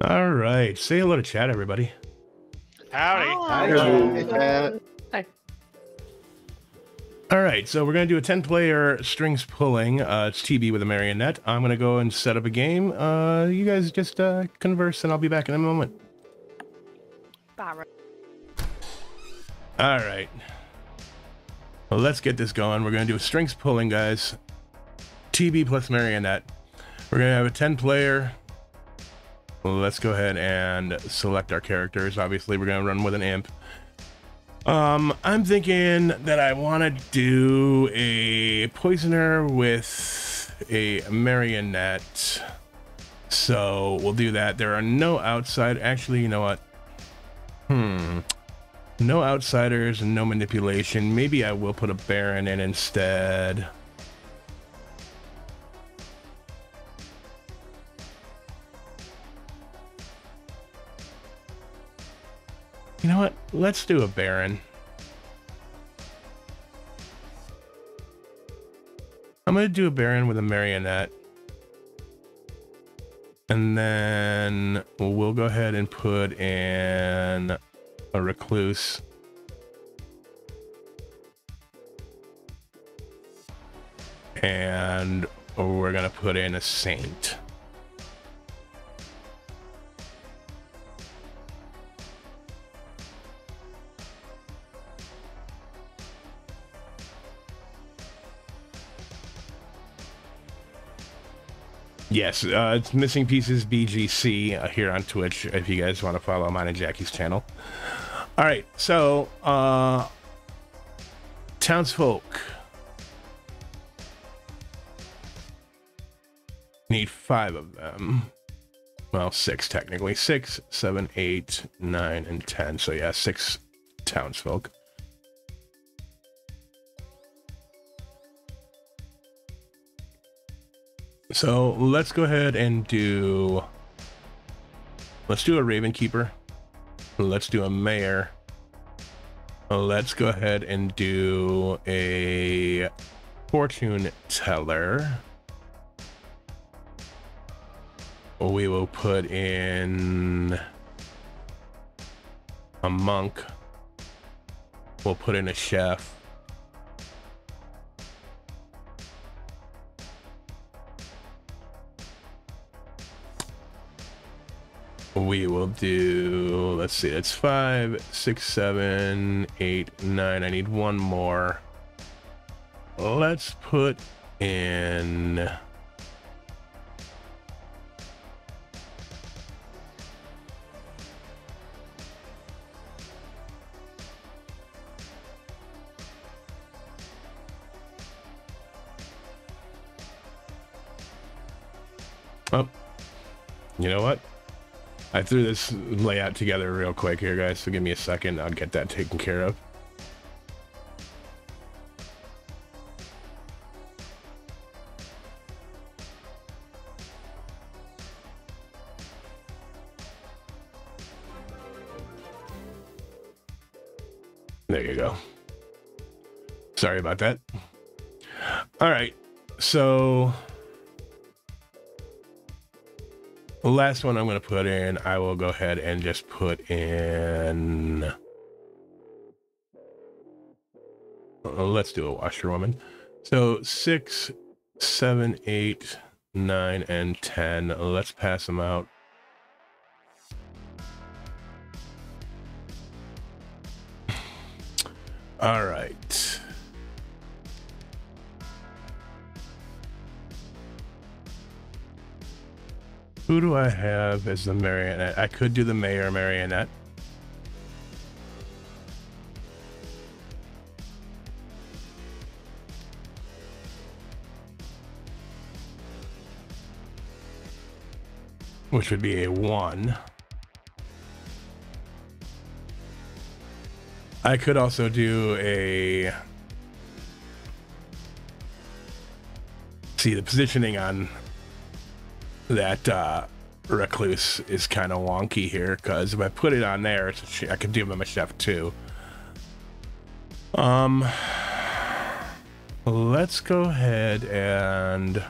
All right. Say hello to chat, everybody. Howdy. Hi. Hi. All right. So we're going to do a 10 player strings pulling. Uh, it's TB with a marionette. I'm going to go and set up a game. Uh, you guys just uh, converse and I'll be back in a moment. Barrett. All right. Well, let's get this going. We're going to do a strings pulling, guys. TB plus marionette. We're going to have a 10 player. Let's go ahead and select our characters. Obviously, we're going to run with an imp. Um, I'm thinking that I want to do a poisoner with a marionette. So we'll do that. There are no outside. Actually, you know what? Hmm. No outsiders and no manipulation. Maybe I will put a Baron in instead. You know what? Let's do a Baron. I'm going to do a Baron with a Marionette. And then we'll go ahead and put in a Recluse. And we're going to put in a Saint. Yes, uh, it's Missing Pieces BGC uh, here on Twitch if you guys want to follow mine and Jackie's channel. All right, so uh, townsfolk need five of them. Well, six technically. Six, seven, eight, nine, and ten. So yeah, six townsfolk. So let's go ahead and do. Let's do a Raven Keeper. Let's do a Mayor. Let's go ahead and do a Fortune Teller. We will put in a monk. We'll put in a chef. We will do let's see it's five six seven eight nine i need one more let's put in Oh, you know what? I threw this layout together real quick here, guys, so give me a second. I'll get that taken care of. There you go. Sorry about that. All right, so last one I'm going to put in, I will go ahead and just put in. Uh, let's do a washerwoman. So six, seven, eight, nine, and ten. Let's pass them out. All right. Who do I have as the marionette? I could do the mayor marionette. Which would be a one. I could also do a see the positioning on that uh, recluse is kind of wonky here because if I put it on there, I could do it a chef too. Um, let's go ahead and.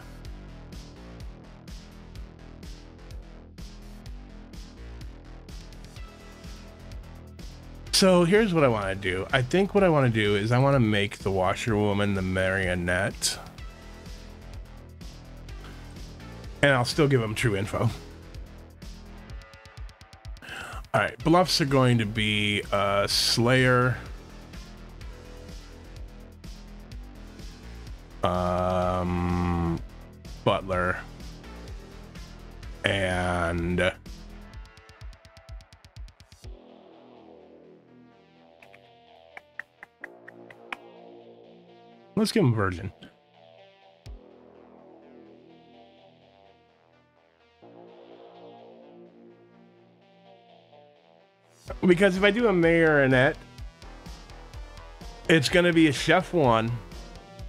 So here's what I want to do. I think what I want to do is I want to make the washerwoman the marionette. And I'll still give them true info. All right, bluffs are going to be uh, Slayer, um, Butler, and let's give him Virgin. Because if I do a marionette, it's going to be a chef one.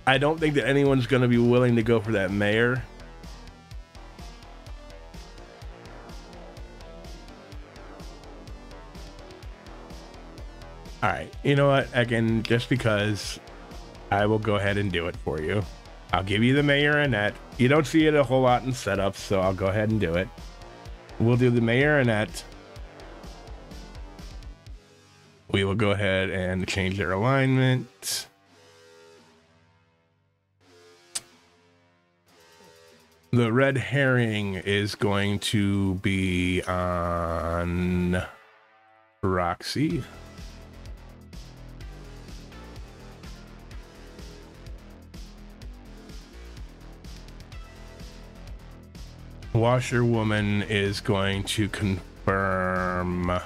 I don't think that anyone's going to be willing to go for that mayor. All right. You know what? Again, just because I will go ahead and do it for you. I'll give you the marionette. You don't see it a whole lot in setups, so I'll go ahead and do it. We'll do the marionette. We will go ahead and change their alignment. The red herring is going to be on Roxy. Washerwoman is going to confirm.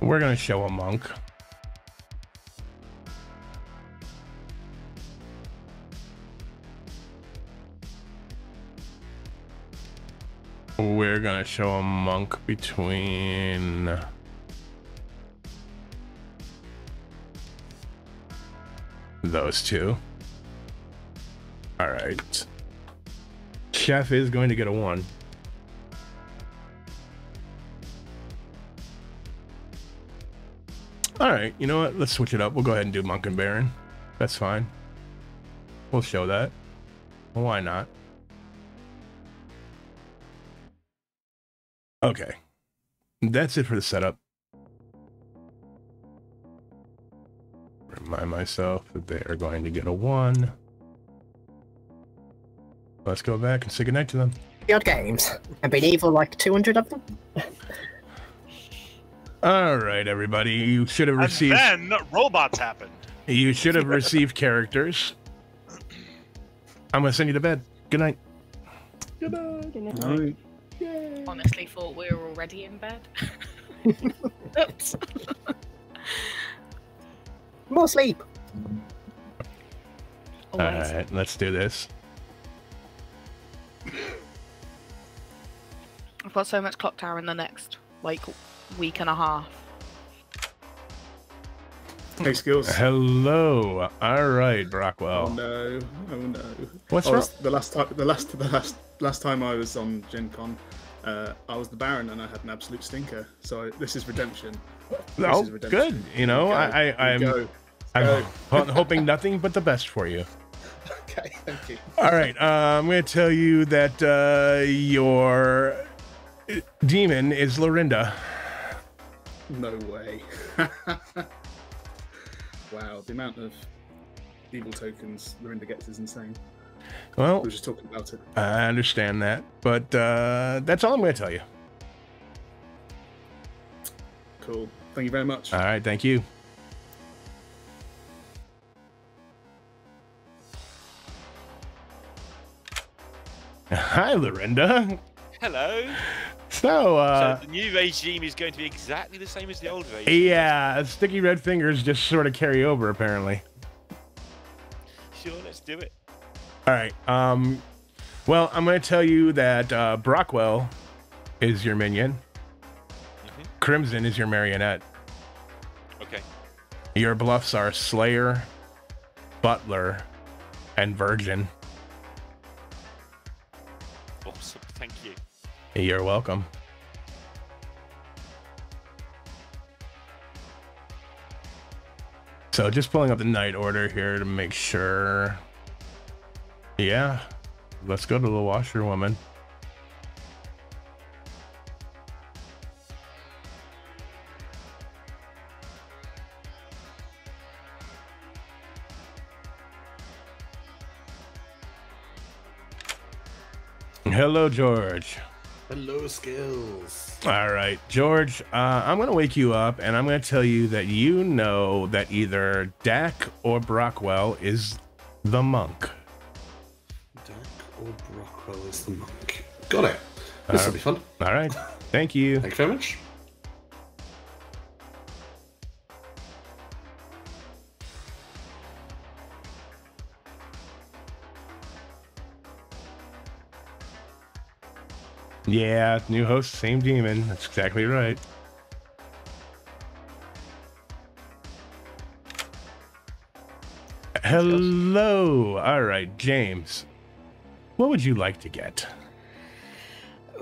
We're going to show a monk. We're going to show a monk between... Those two. All right. Chef is going to get a one. All right, you know what? Let's switch it up. We'll go ahead and do Monk and Baron. That's fine. We'll show that. Why not? Okay. That's it for the setup. Remind myself that they are going to get a one. Let's go back and say goodnight to them. Good games. I've been evil like 200 of them. All right, everybody. You should have received. And received. then robots happened. You should have received characters. I'm gonna send you to bed. Good night. Right. Honestly, thought we were already in bed. Oops. More sleep. All Always. right, let's do this. I've got so much clock tower in the next like week and a half. Hey, skills. Hello. All right, Brockwell. Oh no! Oh no! What's wrong? the last time, the last, the last, last time I was on Gen Con, uh, I was the Baron and I had an absolute stinker. So I, this is redemption. This Oh, is redemption. good. You know, Go. I, I, I'm, I'm Go. hoping nothing but the best for you. Okay, thank you. All right, uh, I'm going to tell you that uh, your demon is Lorinda. No way. wow, the amount of evil tokens Lorinda gets is insane. We Well, were just talking about it. I understand that, but uh, that's all I'm going to tell you. Cool. Thank you very much. All right, thank you. Hi, Lorinda. Hello. So, uh, so the new regime is going to be exactly the same as the old regime. yeah, sticky red fingers just sort of carry over, apparently. Sure, let's do it. All right. Um, well, I'm going to tell you that uh, Brockwell is your minion. Mhm. Crimson is your marionette. Okay. Your bluffs are Slayer, Butler, and Virgin. You're welcome. So just pulling up the night order here to make sure. Yeah, let's go to the washerwoman. Hello, George. Hello, skills. All right, George, uh, I'm going to wake you up and I'm going to tell you that you know that either Dak or Brockwell is the monk. Dak or Brockwell is the monk. Got it. This will be fun. All right, thank you. Thank you very much. Yeah, new host, same demon. That's exactly right. Hello. All right, James. What would you like to get?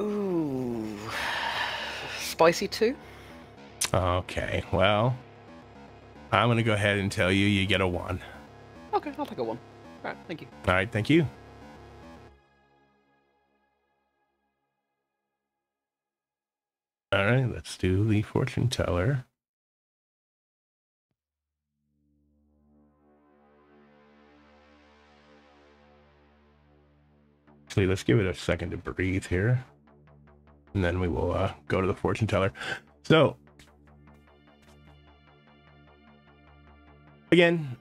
Ooh. Spicy too? Okay, well, I'm going to go ahead and tell you you get a one. Okay, I'll take a one. Alright, thank you. All right, thank you. All right, let's do the fortune teller. Actually, let's give it a second to breathe here. And then we will uh, go to the fortune teller. So, again,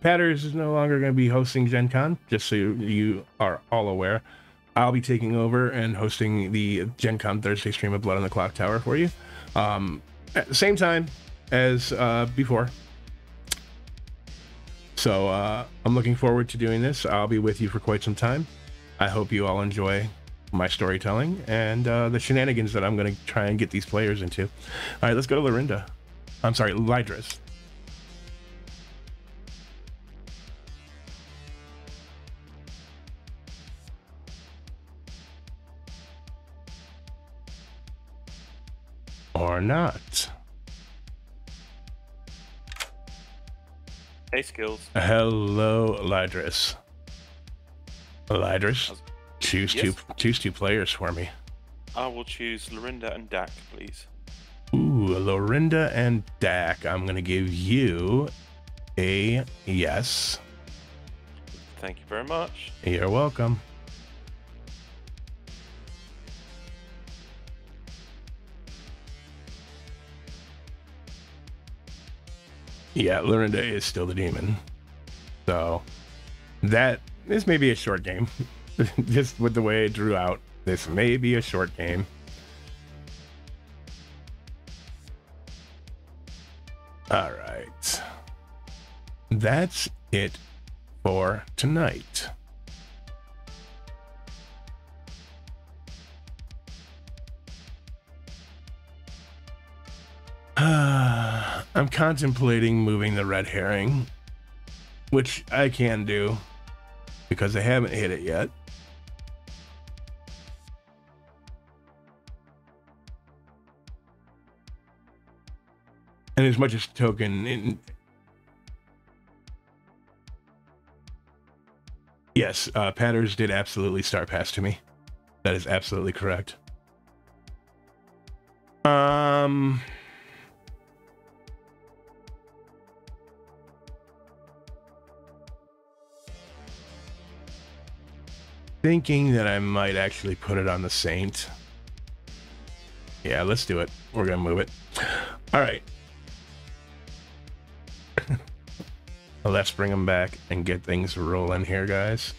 Patters is no longer going to be hosting Gen Con, just so you, you are all aware. I'll be taking over and hosting the Gen Con Thursday stream of Blood on the Clock Tower for you. Um, at the same time as uh, before. So uh, I'm looking forward to doing this. I'll be with you for quite some time. I hope you all enjoy my storytelling and uh, the shenanigans that I'm going to try and get these players into. All right, let's go to Lorinda. I'm sorry, Lydris. Or not. Hey, skills. Hello, Lydris. Lydris, choose Yes? two choose two players for me. I will choose Lorinda and Dak, please. Ooh, Lorinda and Dak. I'm gonna give you a yes. Thank you very much. You're welcome. Yeah, Lorinda is still the demon. So that this may be a short game. Just with the way it drew out, this may be a short game. All right. That's it for tonight. I'm contemplating moving the red herring, which I can do because I haven't hit it yet. And as much as token in, Yes, uh, Patters did absolutely star pass to me. That is absolutely correct. Um. Thinking that I might actually put it on the Saint. Yeah, let's do it. We're gonna move it. All right. Let's bring them back and get things rolling here, guys.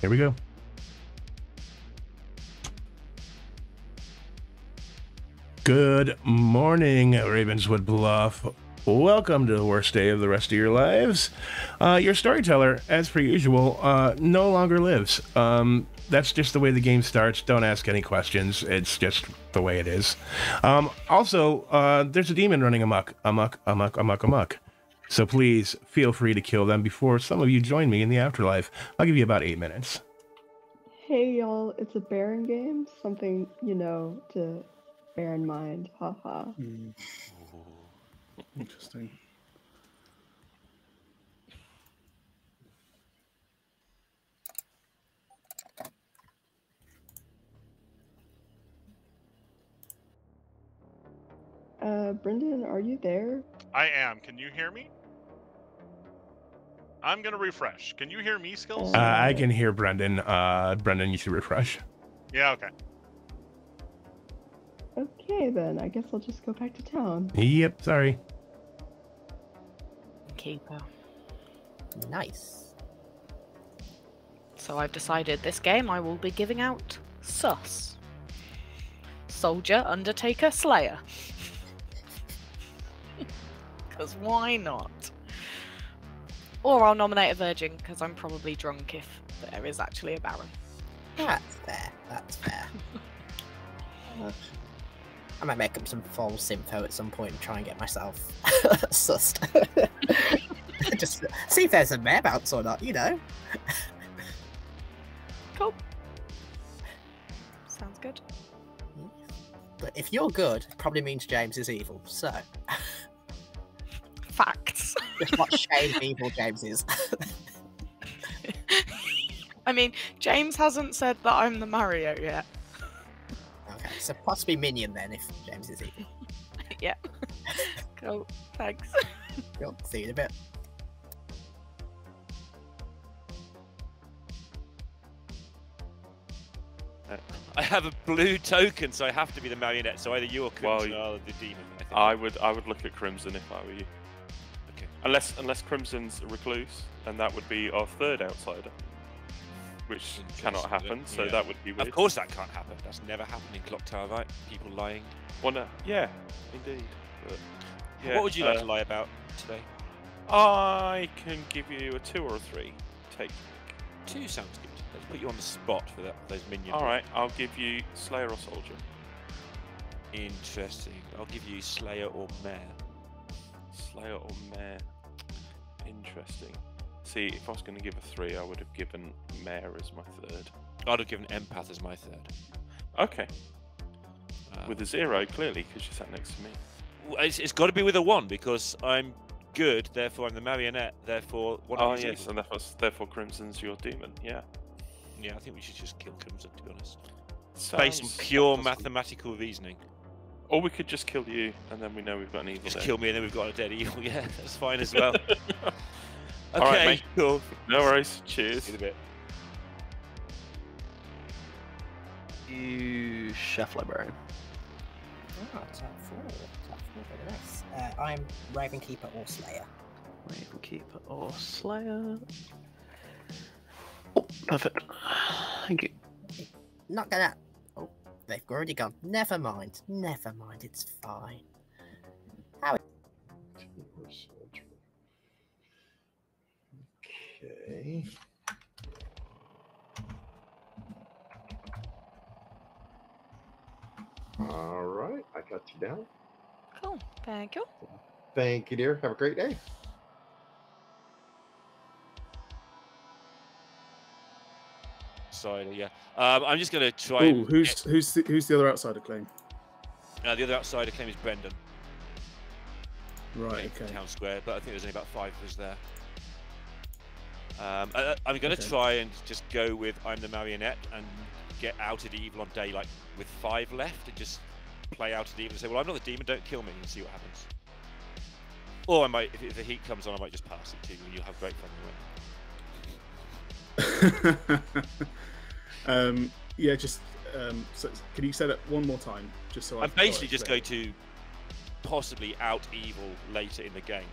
Here we go. Good morning, Ravenswood Bluff. Welcome to the worst day of the rest of your lives. Uh, your storyteller, as per usual, uh, no longer lives. Um, that's just the way the game starts. Don't ask any questions. It's just the way it is. Um, also, uh, there's a demon running amok, amok, amok, amok, amok. So please feel free to kill them before some of you join me in the afterlife. I'll give you about eight minutes. Hey y'all, it's a Baron game. Something, you know, to bear in mind. Haha. Hmm. Interesting. Uh, Brendan, are you there? I am. Can you hear me? I'm gonna refresh. Can you hear me, Skills? Uh, I can hear Brendan. Uh, Brendan, you should refresh. yeah. Okay. Okay, then. I guess I'll just go back to town. Yep, sorry. Keeper. Nice. So I've decided this game I will be giving out sus. Soldier, Undertaker, Slayer. Because why not? Or I'll nominate a virgin because I'm probably drunk if there is actually a Baron. That's fair. That's fair. I might make up some false info at some point and try and get myself sussed. Just see if there's a mare bounce or not, you know. Cool. Sounds good. But if you're good, it probably means James is evil. So, Facts. just what shade evil James is. I mean, James hasn't said that I'm the Mario yet. Okay, so possibly minion then if James is evil. yeah. cool. Thanks. Cool. See you in a bit. Uh, I have a blue token, so I have to be the marionette. So either you or Well, Crimson are the demon. I think. I would I would look at Crimson if I were you. Okay. Unless unless Crimson's a recluse, and that would be our third outsider, which cannot happen. So yeah. that would be weird. Of course that can't happen. That's never happened in Clock Tower, right? People lying. Well, no, yeah, indeed. But, yeah, what would you like uh, to lie about today? I can give you a two or a three. Take. Two sounds good. Let's put you on the spot for that, those minions. All right, I'll give you Slayer or Soldier. Interesting. I'll give you Slayer or Mayor. Slayer or Mayor. Interesting. See, if I was going to give a three, I would have given Mayor as my third. I'd have given Empath as my third. Okay, Uh, with a zero clearly because you sat next to me. it's, it's got to be with a one because I'm good. Therefore, I'm the marionette. Therefore, one Oh of you yes, and therefore, therefore Crimson's your demon. Yeah. Yeah, I think we should just kill Crimson. To be honest, based on pure mathematical reasoning. Or we could just kill you, and then we know we've got an evil. Just dead. kill me and then we've got a dead evil. Yeah, that's fine as well. okay, All right, mate. cool. No worries. Cheers. See you in a bit. You chef librarian. Ah, top four. Top four, very nice. Uh, I'm Raven Keeper or Slayer. Raven Keeper or Slayer. Oh, perfect. Thank you. Not gonna. Oh, they've already gone. Never mind. Never mind. It's fine. Okay. All right, I got you down. Cool. Thank you. Thank you, dear. Have a great day. Outsider, yeah. Um, I'm just going to try. Ooh, and who's who's the, who's the other outsider claim? get- uh, the other outsider claim is Brendan. Right. Okay. Town Square, but I think there's only about five of us there. Um, I, I'm going to Okay. try and just go with I'm the marionette and get out of the evil on day like with five left and just play out of the evil and say, well, I'm not the demon, don't kill me, and see what happens. Or I might, if, if the heat comes on, I might just pass it to you and you'll have great fun with it. um, yeah, just um, so, can you say that one more time, just so I'm basically just going to possibly out evil later in the game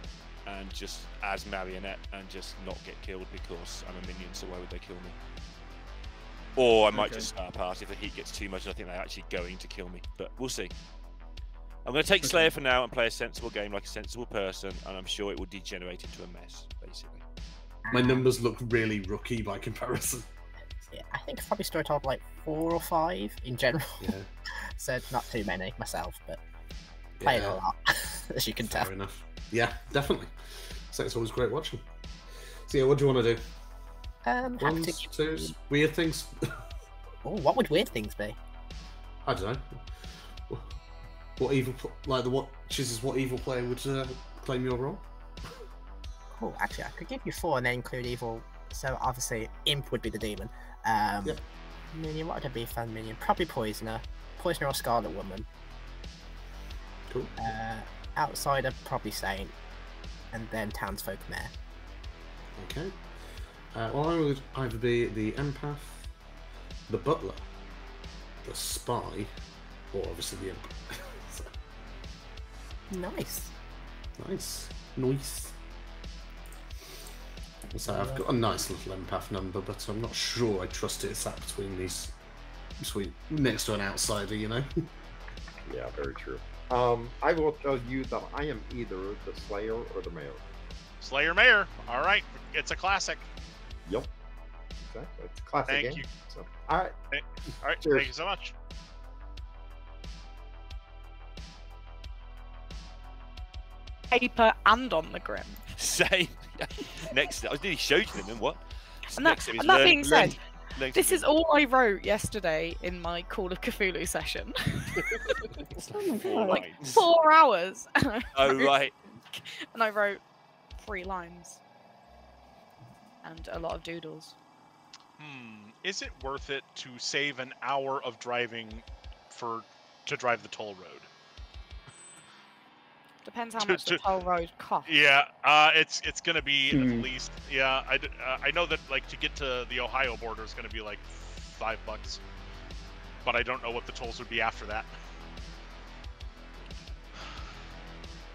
and just as marionette and just not get killed because I'm a minion, so why would they kill me? Or I might Okay. just star pass if the heat gets too much and I think they're actually going to kill me. But we'll see. I'm going to take Slayer for now and play a sensible game like a sensible person, and I'm sure it will degenerate into a mess, basically. My numbers look really rookie by comparison. Yeah, I think I've probably started off like four or five in general. Yeah, so not too many myself, but playing yeah, a lot, as you can tell. fair enough. Yeah, definitely. So it's always great watching. So yeah, what do you want to do? Um, Ones, to... twos, weird things. Oh, what would weird things be? I don't know. What evil, like the what chooses what evil player would uh, claim your role? Oh, actually, I could give you four and then include evil. So obviously, imp would be the demon. Um, Yep. minion, what would it be fun minion? Probably poisoner, poisoner or scarlet woman. Cool. Uh, outsider, probably saint, and then townsfolk mayor. Okay. Uh, well, I would either be the empath, the butler, the spy, or obviously the imp. So, Nice. nice, nice. So I've got a nice little empath number, but I'm not sure I trust it sat between these, between next to an outsider, you know. Yeah, very true. Um, I will tell you that I am either the Slayer or the Mayor. Slayer Mayor. All right, it's a classic. Yep. Exactly. It's a classic Thank game. you. So, all right. All right, Cheers. thank you so much. Paper and on the grim. Same. Next, I was nearly showed you them. And what? And that, Next thing is and that being said, learn to this is all I wrote yesterday in my Call of Cthulhu session. Oh my Four god. like lines. four hours. and Oh wrote- right. And I wrote three lines. And a lot of doodles. Hmm. Is it worth it to save an hour of driving for to drive the toll road? Depends how To- much the toll road costs. Yeah, uh, it's it's gonna be Hmm. at least yeah. I, d- uh, I know that like to get to the Ohio border is gonna be like five bucks, but I don't know what the tolls would be after that.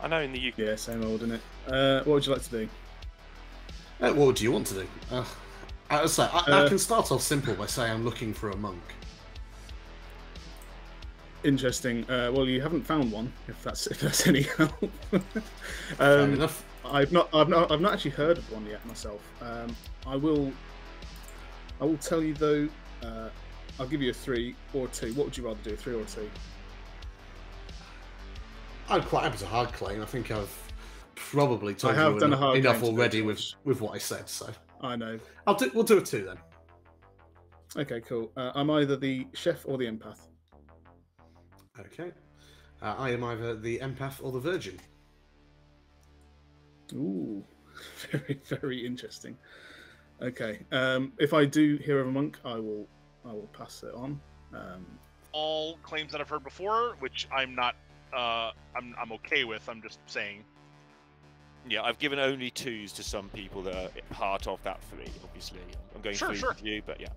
I know in the UK. Yeah, same old, isn't it? Uh, what would you like to do? Uh, what do you want to do? Uh, I, was like, I, I Uh, can start off simple by saying I'm looking for a monk. Interesting. Uh, well, you haven't found one, if that's if that's any help. Um, enough. I've not, I've not, I've not actually heard of one yet myself. Um, I will, I will tell you though. Uh, I'll give you a three or a two. What would you rather do, a three or a two? I'm quite happy to hard claim. I think I've probably told have you done a enough, hard enough already with with what I said. So I know. I'll do. We'll do a two then. Okay, cool. Uh, I'm either the chef or the empath. Okay. Uh, I am either the empath or the virgin. Ooh, very very interesting. Okay. Um, if I do hear of a monk, I will I will pass it on. Um, All claims that I've heard before, which I'm not, uh, I'm I'm okay with. I'm just saying. Yeah, I've given only twos to some people that are part of that three. Obviously, I'm going Sure, through sure. with you, but yeah.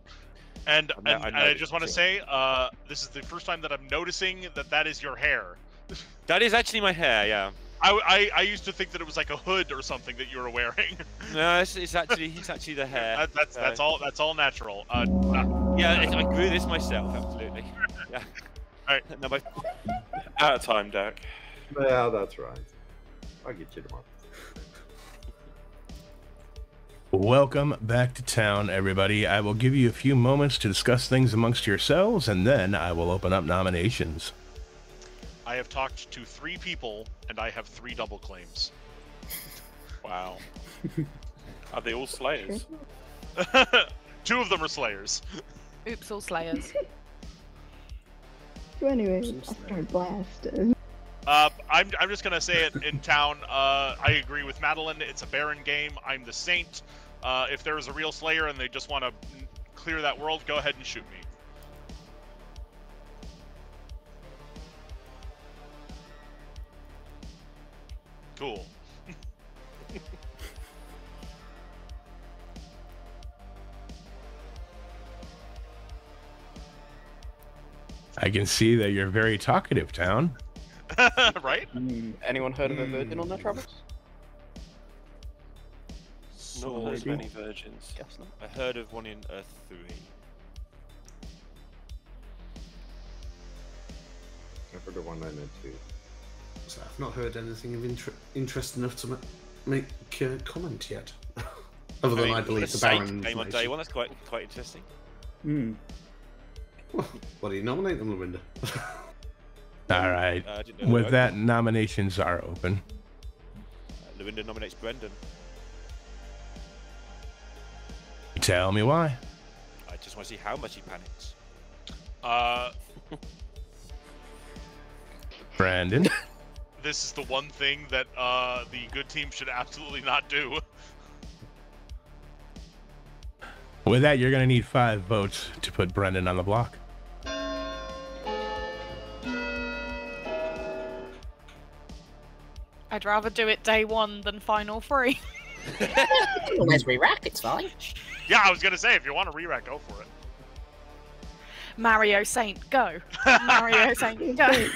And I know- and, I and I just want to say, uh, this is the first time that I'm noticing that that is your hair. That is actually my hair. Yeah. I, I, I used to think that it was like a hood or something that you were wearing. No, it's, it's actually it's actually the hair. that, that's that's all that's all natural. Uh, uh, Yeah, it, I grew this myself. Absolutely. Yeah. All right. No, my, Out of time, Derek. Yeah, that's right. I'll get you tomorrow. Welcome back to town, everybody. I will give you a few moments to discuss things amongst yourselves, and then I will open up nominations. I have talked to three people, and I have three double claims. Wow. Are they all slayers? Two of them are slayers. Oops, all slayers. So anyways, I'll start blasting. Uh, I'm, I'm just gonna say it in town. Uh, I agree with Madeline. It's a Baron game. I'm the Saint. Uh, if there is a real Slayer and they just want to clear that world, go ahead and shoot me. Cool. I can see that you're very talkative, town. right? Anyone heard of a virgin on their travels? Not as Maybe. many virgins. Guess not. I heard of one in Earth Three. I heard of one and a two. So I've not heard anything of inter- interest enough to ma- make a comment yet. Other than I, mean, believe a the saint Baron. came on day one. That's quite quite interesting. hmm. What do you nominate them, Lorinda? All right. Uh, I didn't know With that, nominations are open. open. Uh, Lorinda nominates Brendan. Tell me why. I just want to see how much he panics. Uh, Brandon. this is the one thing that uh, the good team should absolutely not do. With that, you're gonna need five votes to put Brendan on the block. I'd rather do it day one than final three. Always re-rack, it's fine. Yeah, I was gonna say if you want to re-rack, go for it. Mario Saint, go. Mario Saint, go.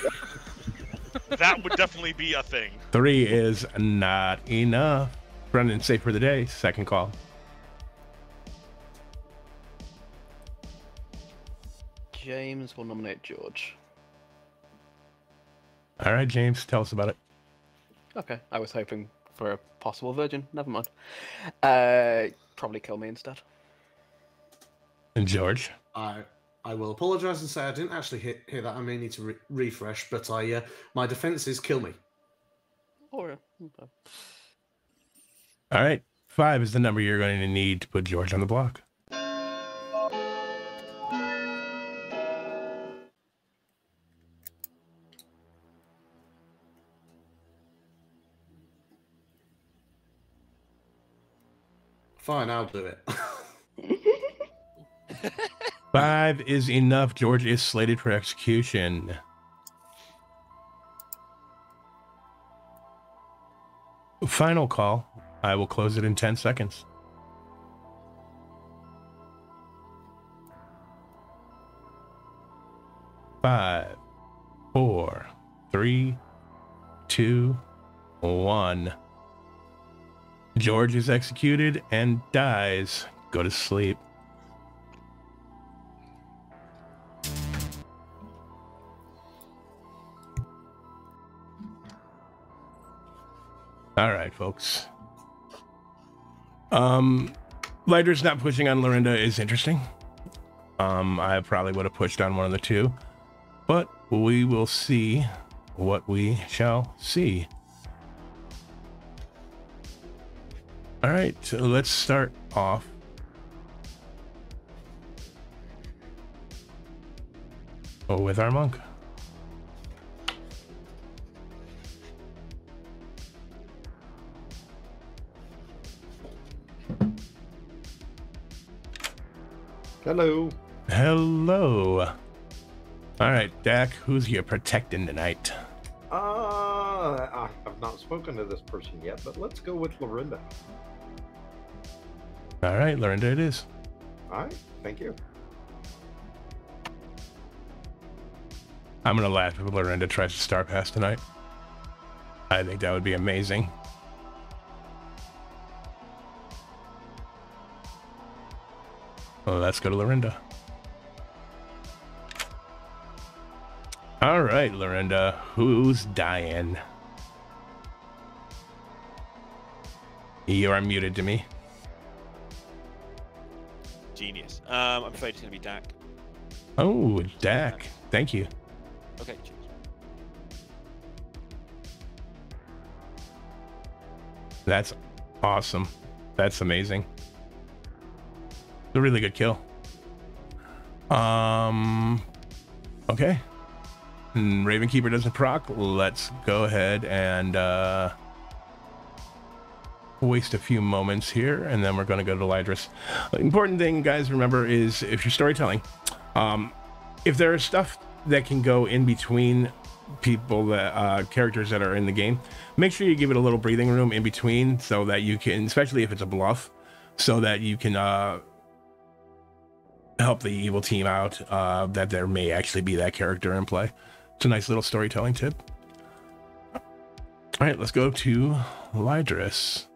That would definitely be a thing. Three is not enough. Brendan, safe for the day. Second call. James will nominate George. All right, James, tell us about it. Okay, I was hoping for a possible virgin. Never mind. Uh, probably kill me instead. And George. I I will apologise and say I didn't actually hear, hear that. I may need to re- refresh, but I uh, my defence is kill me. Or okay. All right, five is the number you're going to need to put George on the block. Fine, I'll do it. Five is enough. George is slated for execution. Final call. I will close it in 10 seconds. Five, four, three, two, one. George is executed and dies. Go to sleep. All right, folks. Um, Lydris's not pushing on Lorinda is interesting. Um, I probably would have pushed on one of the two, but we will see what we shall see. All right, so let's start off. Oh, with our monk. Hello. Hello. All right, Dak, who's you protecting tonight? Uh, I have not spoken to this person yet, but let's go with Lorinda. All right, Lorinda, it is. All right, thank you. I'm gonna laugh if Lorinda tries to star pass tonight. I think that would be amazing. Well, let's go to Lorinda. All right, Lorinda, who's dying? You are muted to me. Genius. Um, I'm afraid it's going to be Dak. Oh, Dak. Thank you. Okay, cheers. That's awesome. That's amazing. It's A really good kill. Um. Okay. Mm, Ravenkeeper doesn't proc. Let's go ahead and uh, waste a few moments here, and then we're going to go to Lydris. Important thing, guys, remember is if you're storytelling, um, if there is stuff that can go in between people that uh, characters that are in the game, make sure you give it a little breathing room in between, so that you can, especially if it's a bluff, so that you can. Uh, help the evil team out uh, that there may actually be that character in play. It's a nice little storytelling tip. All right, let's go to Lydris.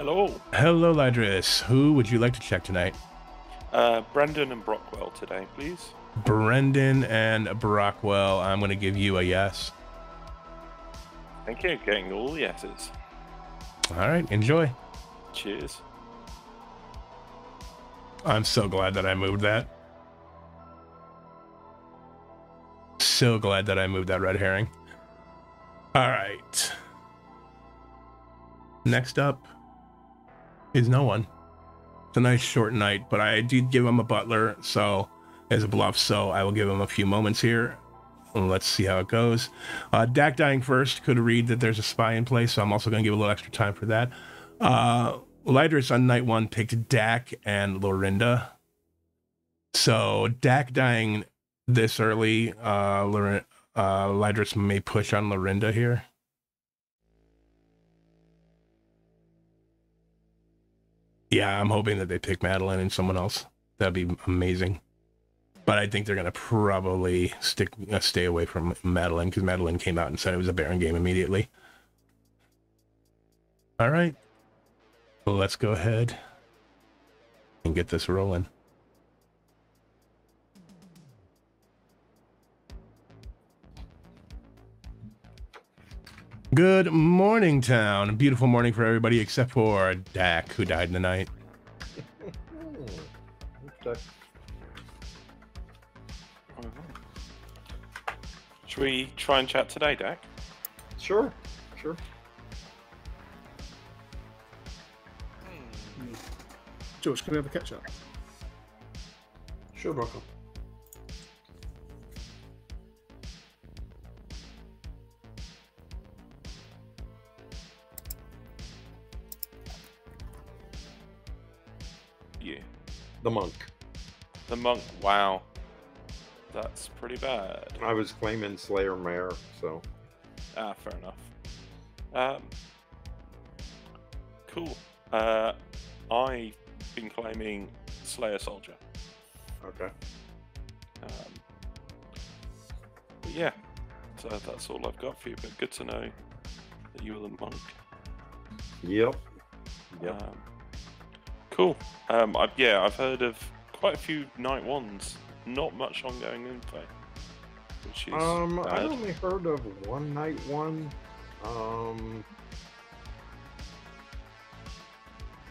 Hello. Hello, Lydris. Who would you like to check tonight? Uh, Brandon and Brockwell today, please. Brendan and Brockwell. I'm going to give you a yes. Thank you. Getting all the yeses. All right, enjoy. Cheers. I'm so glad that I moved that. So glad that I moved that red herring. All right. Next up is no one. It's a nice short night, but I did give him a butler, so as a bluff, so I will give him a few moments here. Let's see how it goes. Uh, Dak dying first could read that there's a spy in place, so I'm also going to give a little extra time for that. Uh, Lydris on night one picked Dak and Lorinda. So Dak dying this early, uh, Lor- uh, Lydris may push on Lorinda here. Yeah, I'm hoping that they pick Madeline and someone else. That'd be amazing. But I think they're gonna probably stick uh, stay away from Madeline because Madeline came out and said it was a Baron game immediately. All right, well, let's go ahead and get this rolling. Good morning, town. Beautiful morning for everybody except for Dak, who died in the night. Should we try and chat today, Dak? Sure, sure. Hmm. George, can we have a catch up? Sure, Brockwell. The monk. The monk. Wow. That's pretty bad. I was claiming Slayer Mayor, so Ah, fair enough. Um, cool. Uh, I've been claiming Slayer Soldier. okay. Um, yeah, so that's all I've got for you. But good to know that you were the monk. Yep. Yep. Um, cool. Um, I, yeah, I've heard of quite a few night ones. Not much ongoing info, which is Um, I bad. only heard of one night one. Um,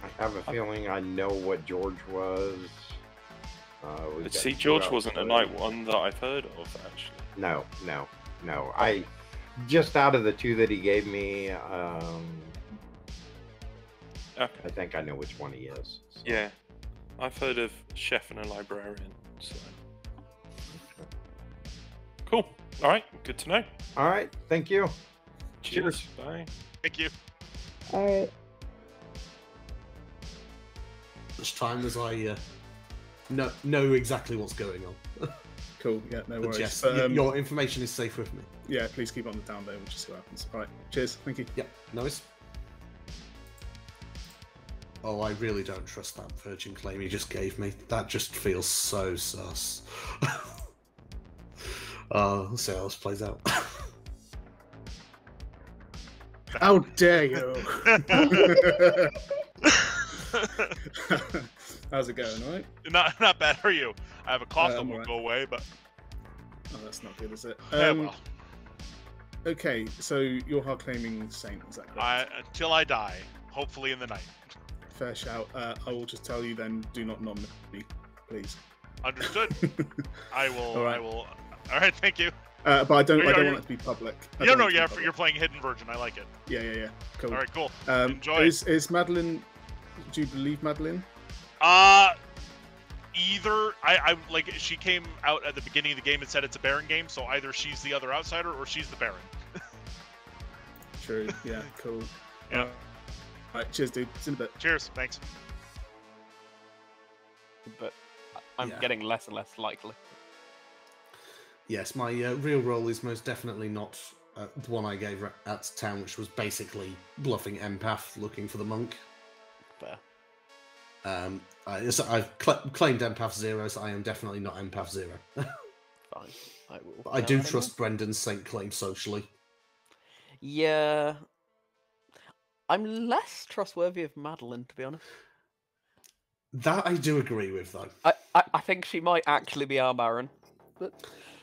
I have a feeling I know what George was. Uh, See, George wasn't a night one that I've heard of actually. No, no, no. I just out of the two that he gave me, um, Okay. I think I know which one he is. so. Yeah, I've heard of chef and a librarian. So cool. All right, good to know. All right. Thank you. Cheers. Bye. Thank you. All right. As time as I uh, know know exactly what's going on. Cool. Yeah, no But worries. yes, But, y- um, your information is safe with me. yeah, please keep on the down there. We'll just see what happens. All right. Cheers. Thank you. Yeah. nice. Oh, I really don't trust that virgin claim he just gave me. That just feels so sus. uh, let's see how this plays out. How dare you? How's it going? All right. Not not bad. How are you? I have a cough Uh, that I'm won't alright. go away, but Oh, that's not good, is it? yeah, Um, well, Okay, so you're hard claiming Saint, is that correct? I, until I die, hopefully in the night. Fair shout. Uh, I will just tell you then, do not nominate me, please. Understood. I will. All right. I will. All right. Thank you. Uh, but I don't. Are I don't want it to be public. I No, no, want it to yeah. For, you're playing Hidden Virgin. I like it. Yeah, yeah, yeah. Cool. All right, cool. Um, Enjoy. Is is Madeline? Do you believe Madeline? Uh, either I, I like she came out at the beginning of the game and said it's a Baron game, so either she's the other outsider or she's the Baron. True. Yeah. Cool. Yeah. Uh, all right. Cheers, dude. See you in a bit. Cheers. Thanks. But I- I'm Yeah. getting less and less likely. yes, my uh, real role is most definitely not uh, the one I gave at town, which was basically bluffing empath, looking for the monk. Fair. Um, I, so I've cl- claimed empath zero, so I am definitely not empath zero. Fine. I will. But I do trust Brendan's Saint claim socially. Yeah. I'm less trustworthy of Madeline, to be honest. That I do agree with, though. I, I, I think she might actually be our Baron. But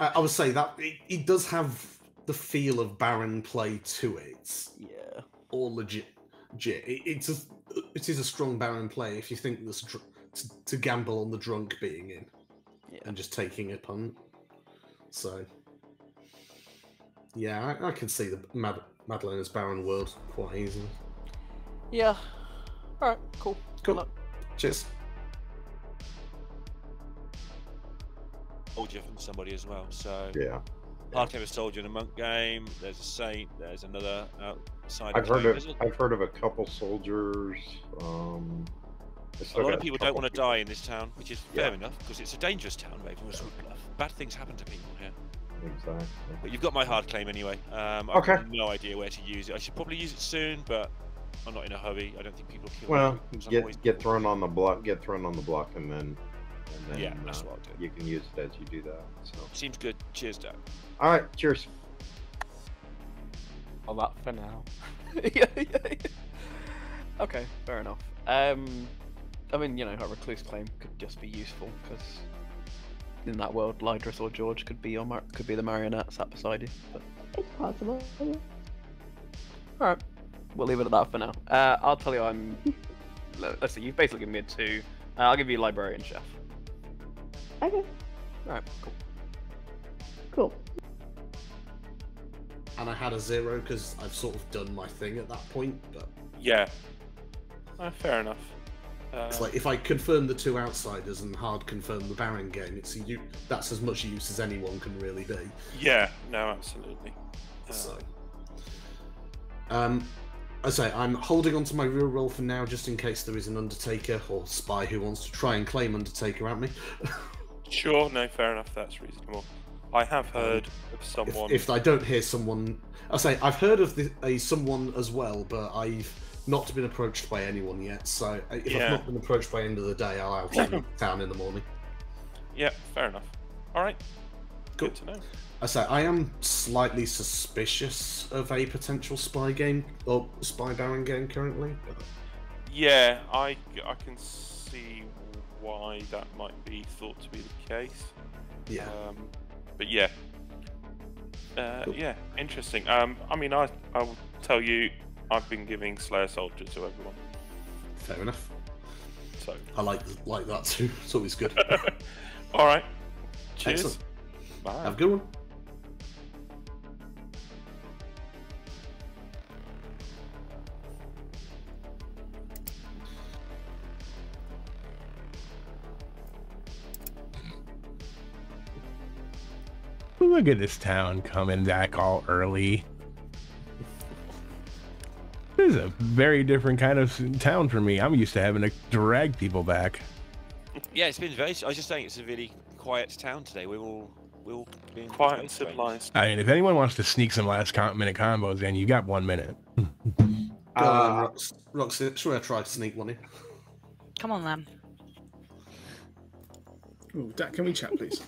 I, I would say that it, it does have the feel of Baron play to it, yeah. or legit. legit. It, it's a, it is a strong Baron play if you think dr- to, to gamble on the drunk being in Yeah. and just taking a punt. So Yeah, I, I can see the Mad- Madeline's Baron world quite easily. Yeah. Alright, cool. Cool. Cheers. soldier from somebody as well. So Yeah. Hard came a soldier in a monk game. There's a saint. There's another outside. I've heard town. of There's a, I've heard of a couple soldiers. Um, I a still lot of people don't want to die in this town, which is Yeah. fair enough because it's a dangerous town, Ravenswood Bluff. Bad things happen to people here. Exactly. But you've got my hard claim anyway. Um, I've Okay. got no idea where to use it. I should probably use it soon, but I'm not in a hurry. I don't think people kill Well, me because get get thrown on the block. Get thrown on the block, and then and then Yeah, that's uh, what I'll do. you can use it as you do that. So, Seems good. Cheers, Dad. all right. Cheers. All that for now. yeah, yeah, yeah. Okay, fair enough. Um, I mean, you know, a recluse claim could just be useful because in that world, Lydris or George could be your mar- could be the marionette sat beside you. But It's possible. all right, we'll leave it at that for now. Uh, I'll tell you, I'm. Let's see, you've basically given me a two. Uh, I'll give you librarian chef. Okay, All right, cool. cool. And I had a zero because I've sort of done my thing at that point. But Yeah. Uh, fair enough. Uh, it's like if I confirm the two outsiders and hard confirm the Baron game, it's you. That's as much use as anyone can really be. yeah, no, absolutely. Uh, So, um, I say I'm holding on to my real role for now, just in case there is an Undertaker or spy who wants to try and claim Undertaker at me. Sure, no, fair enough. That's reasonable. I have heard of someone. if I don't hear someone, I say I've heard of the, a someone as well, but I've not been approached by anyone yet. So uh, if Yeah. I've not been approached by end of the day, I'll to town in the morning. Yeah, fair enough. All right. Good to know. I say I am slightly suspicious of a potential spy game or spy baron game currently. Yeah, I, I can see why that might be thought to be the case. Yeah. Um, but yeah. Uh, Cool. Yeah, interesting. Um, I mean, I I will tell you, I've been giving Slayer Soldier to everyone. Fair enough. So, I like like that too. It's always good. all right. Cheers. Excellent. Bye. Have a good one. Look at this town coming back all early. This is a very different kind of town for me. I'm used to having to drag people back. Yeah, it's been very. I was just saying, it's a really quiet town today. We're all we're all being Quiet and civilized. I mean, if anyone wants to sneak some last com- minute combos in, you got one minute. Go on, Uh, Rox. Rox, should I try to sneak one in? Come on then. Ooh, Dak, can we chat, please?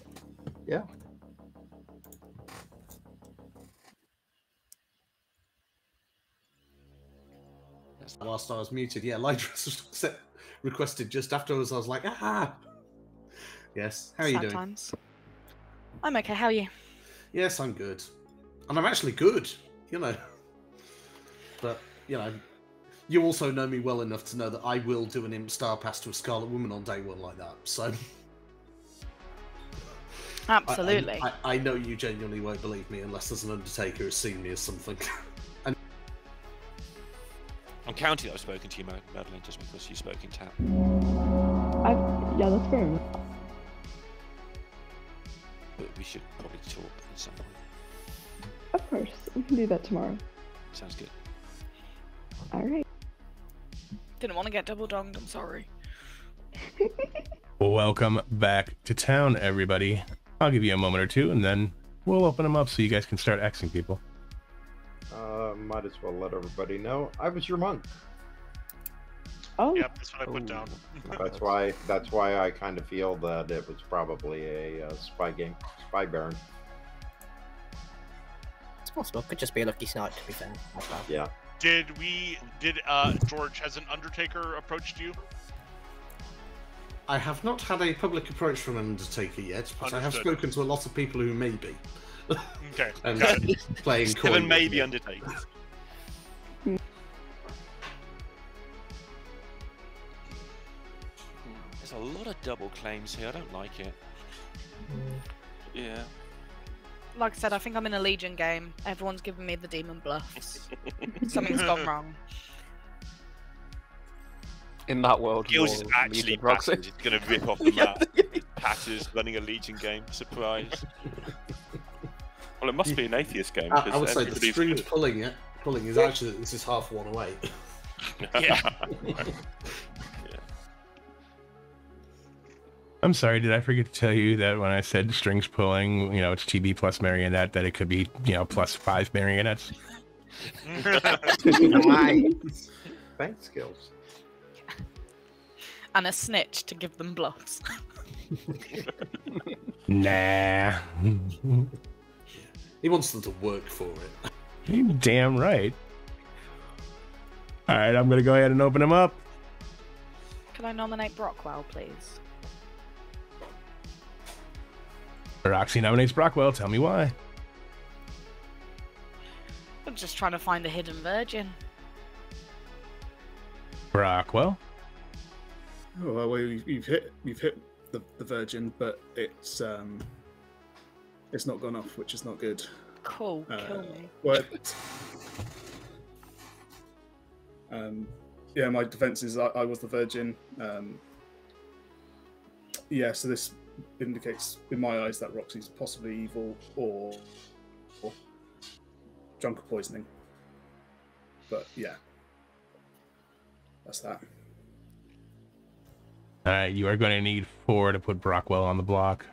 Yeah. Whilst I was muted, yeah, Lydris was requested just afterwards. I was like, ah. Yes. How are you doing? times. I'm okay. How are you? Yes, I'm good, and I'm actually good. You know, but you know, you also know me well enough to know that I will do an imp star pass to a Scarlet Woman on day one like that. So I- I- Absolutely. I, I, know you genuinely won't believe me unless there's an Undertaker who's seen me as something. and I'm counting that I've spoken to you, Madeline, just because you spoke in tap. I yeah, that's fair enough. But we should probably talk at some point. Of course, we can do that tomorrow. Sounds good. All right. Didn't want to get double donged. I'm sorry. Welcome back to town, everybody. I'll give you a moment or two, and then we'll open them up so you guys can start Xing people. Uh, might as well let everybody know I was your monk. Oh, Yep, that's what I put down. That's why. That's why I kind of feel that it was probably a uh, spy game, spy baron. It's possible. Could just be a lucky snipe, to be fair. Yeah. Did we? Did uh George has an Undertaker approached you? I have not had a public approach from an Undertaker yet, but I have spoken to a lot of people who may be. Okay. and got it. playing coy Seven with maybe me. A lot of double claims here. I don't like it. Yeah. like I said, I think I'm in a Legion game. Everyone's giving me the demon bluffs. Something's gone wrong. In that world, Gills you're is actually Legion Roxy. Patters. It's going to rip off the map. Patters running a Legion game. Surprise. Well, it must be an atheist game. I, I because would say the everybody's strings pulling it. Pulling is actually this is half one oh away. Yeah. I'm sorry, did I forget to tell you that when I said strings pulling, you know, it's TB plus marionette, that it could be, you know, plus five marionettes? nice. Thanks, skills. And a snitch to give them bluffs. Nah. He wants them to work for it. You damn right. All right, I'm going to go ahead and open them up. Can I nominate Brockwell, please? Roxy nominates Brockwell. Tell me why. I'm just trying to find the hidden virgin. Brockwell. Oh, well, well, you've you've hit you've hit the, the virgin, but it's um it's not gone off, which is not good. Cool, Uh, kill me. What? Um, yeah, my defense is I, I was the virgin. Um, yeah, so this indicates, in my eyes, that Roxy's possibly evil or, or drunk or poisoning. But yeah, that's that. All right, you are going to need four to put Brockwell on the block.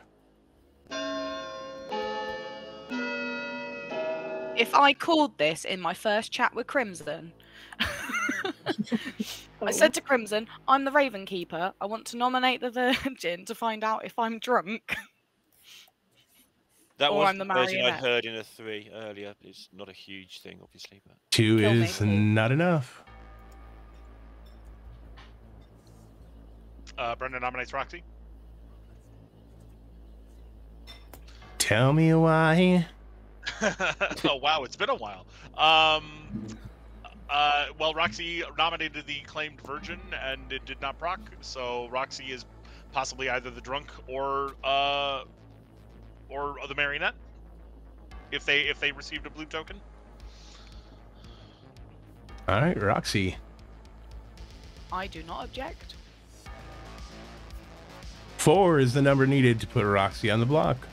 If I called this in my first chat with Crimson, I said to Crimson, I'm the Raven Keeper. I want to nominate the Virgin to find out if I'm drunk. That Or was I'm the the version I heard in a three earlier. It's not a huge thing, obviously, but Two Kill is please. not enough. Uh, Brendan nominates Roxy. Tell me why. oh wow, it's been a while. Um, uh, well, Roxy nominated the claimed virgin, and it did not proc. So Roxy is possibly either the drunk or uh, or the marionette. If they if they received a blue token. All right, Roxy. I do not object. Four is the number needed to put Roxy on the block.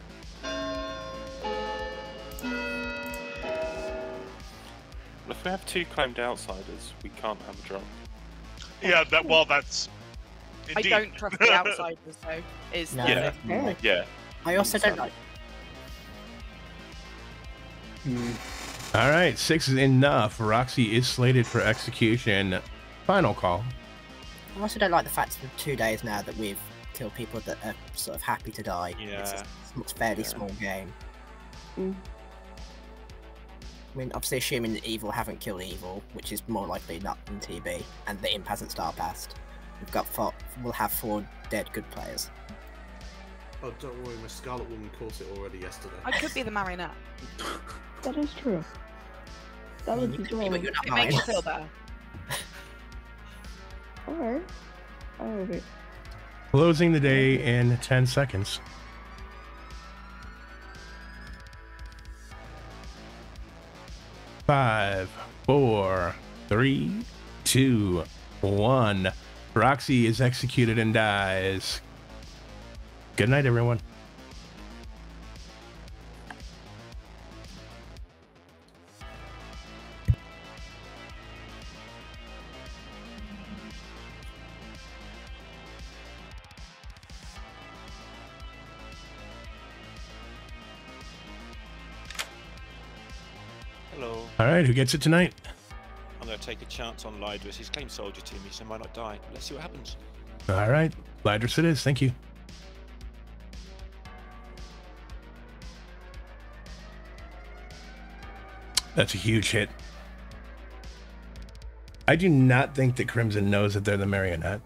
If we have two claimed outsiders, we can't have a drunk. Yeah, that well, that's. Indeed. I don't trust the outsiders, though. Is No. the Yeah. thing. Yeah. I also don't like. All right, six is enough. Roxy is slated for execution. Final call. I also don't like the fact for two days now that we've killed people that are sort of happy to die. It's a, Yeah. it's a fairly Yeah. small game. Mm. I mean, obviously, assuming that evil haven't killed evil, which is more likely not in TB, and the imp hasn't star passed, we've got four. We'll have four dead good players. Oh, don't worry, my Scarlet Woman caught it already yesterday. I could be the marionette. That is true. That would be But cool. you're not It makes you feel better. Alright. Wait. Closing the day in 10 seconds. Five, four, three, two, one. Roxy is executed and dies. Good night, everyone. Hello. All right, who gets it tonight? I'm going to take a chance on Lydris. He's claimed soldier to me, so I might not die. Let's see what happens. All right, Lydris it is. Thank you. That's a huge hit. I do not think that Crimson knows that they're the marionette.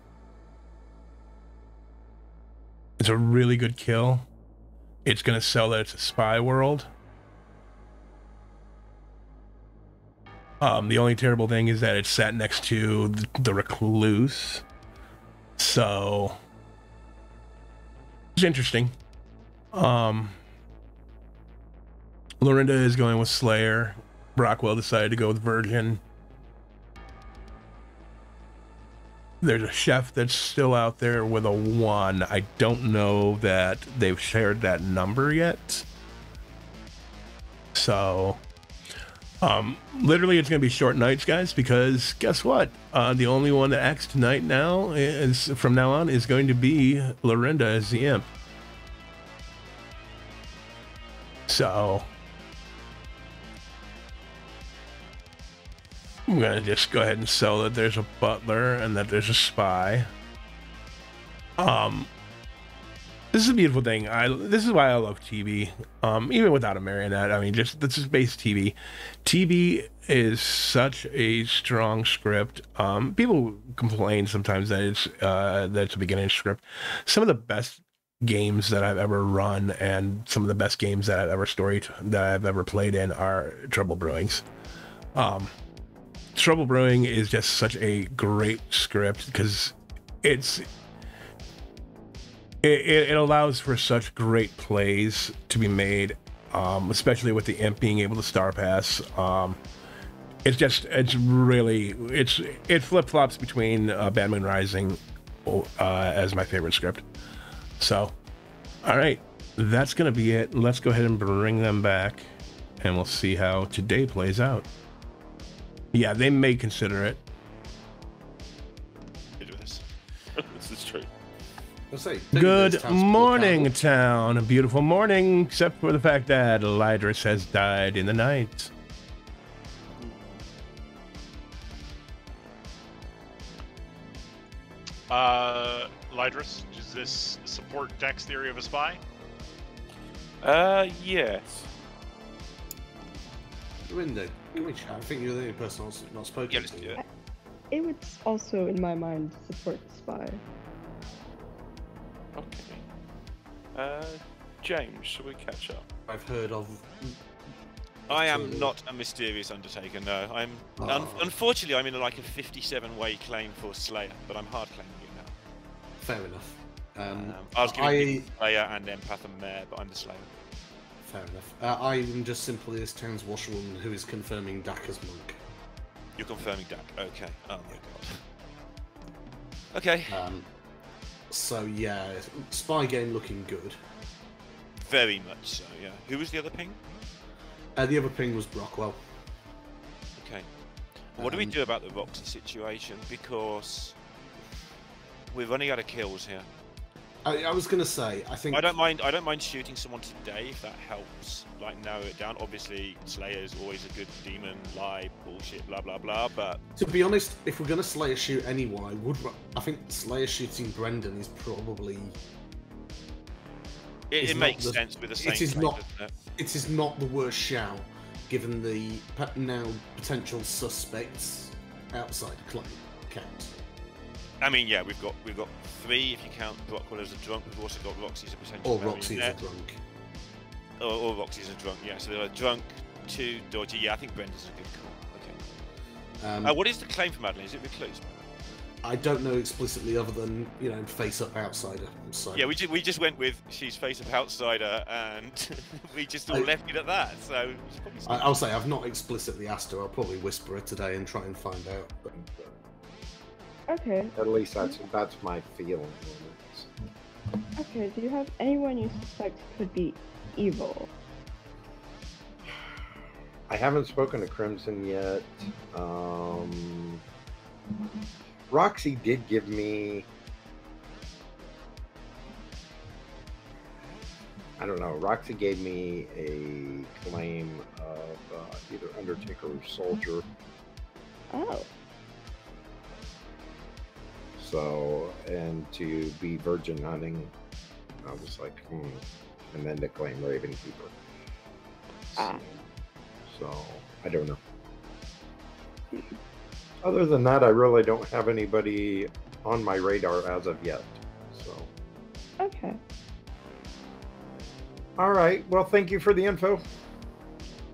It's a really good kill. It's going to sell that it's a spy world. Um, the only terrible thing is that it's sat next to the recluse. So it's interesting. Um Lorinda is going with Slayer. Brockwell decided to go with Virgin. There's a chef that's still out there with a one. I don't know that they've shared that number yet. So, um, literally, it's going to be short nights, guys, because guess what? Uh, the only one that acts tonight now is from now on is going to be Lorinda as the imp. So, I'm gonna just go ahead and sell that there's a butler and that there's a spy. Um, this is a beautiful thing. I this is why I love TB. Um, even without a marionette, I mean, just this is base TB. TB is such a strong script. Um, people complain sometimes that it's uh, that it's a beginning script. Some of the best games that I've ever run and some of the best games that I've ever storied that I've ever played in are Trouble Brewings. Um, Trouble Brewing is just such a great script because it's it, it, allows for such great plays to be made, um, especially with the imp being able to star pass. Um, it's just it's really it's it flip flops between uh, Bad Moon Rising uh, as my favorite script. So, all right, that's gonna be it. Let's go ahead and bring them back, and we'll see how today plays out. Yeah, they may consider it. Say, Good morning, town. A beautiful morning, except for the fact that Lydris has died in the night. Uh, Lydris, does this support Dex theory of a spy? Uh, yes. Lorinda, give me a chat. I think you're the only person that's not spoken Yeah, to. do it. It would also, in my mind, support the spy. Okay. Uh, James, shall we catch up? I've heard of. I am not a mysterious undertaker. No, I'm. Un- Oh. unfortunately, I'm in like a 57-way claim for Slayer, but I'm hard claiming it now. Fair enough. Um, Um, I was giving I, Slayer and Empath and Mayor, but I'm the Slayer. fair enough. Uh, I'm just simply this town's washerwoman who is confirming Daka's monk. You're confirming Dak. Okay. Oh my god. Okay. Um, so yeah, spy game looking good. Very much so. Yeah. Who was the other ping? Uh, the other ping was Brockwell. Okay. What do we Um, do about the Roxy situation? Because we're running out of kills here. I, I was gonna say, I think I don't mind. I don't mind shooting someone today if that helps, like narrow it down. Obviously, Slayer is always a good demon, lie, bullshit, blah blah blah. But To be honest, if we're gonna Slayer shoot anyone, I would. I think Slayer shooting Brendan is probably. it, is it makes the- sense with the same. It is not. it? It is not the worst shout, given the now potential suspects outside claim count. I mean, yeah, we've got we've got three if you count Brockwell as a drunk. We've also got Roxy's a potential. Or Roxy's a drunk. Or, or Roxy as a drunk. Yeah, so they're a drunk, two dodgy. Yeah, I think Brendan's a good call. Okay. Um, uh, what is the claim for Madeline? Is it recluse? I don't know explicitly, other than you know, face up outsider. So Yeah, we just we just went with she's face up outsider, and we just all I- left it at that. So I, I'll say I've not explicitly asked her. I'll probably whisper her today and try and find out. But, Okay. At least that's that's my feeling. Okay, do you have anyone you suspect could be evil? I haven't spoken to Crimson yet. Um, Roxy did give me. I don't know. Roxy gave me a claim of uh, either Undertaker or Soldier. Oh. So, and to be virgin hunting, I was like, hmm. And then to claim Raven Keeper. Ah. So, I don't know. Other than that, I really don't have anybody on my radar as of yet. So, Okay. all right. Well, thank you for the info.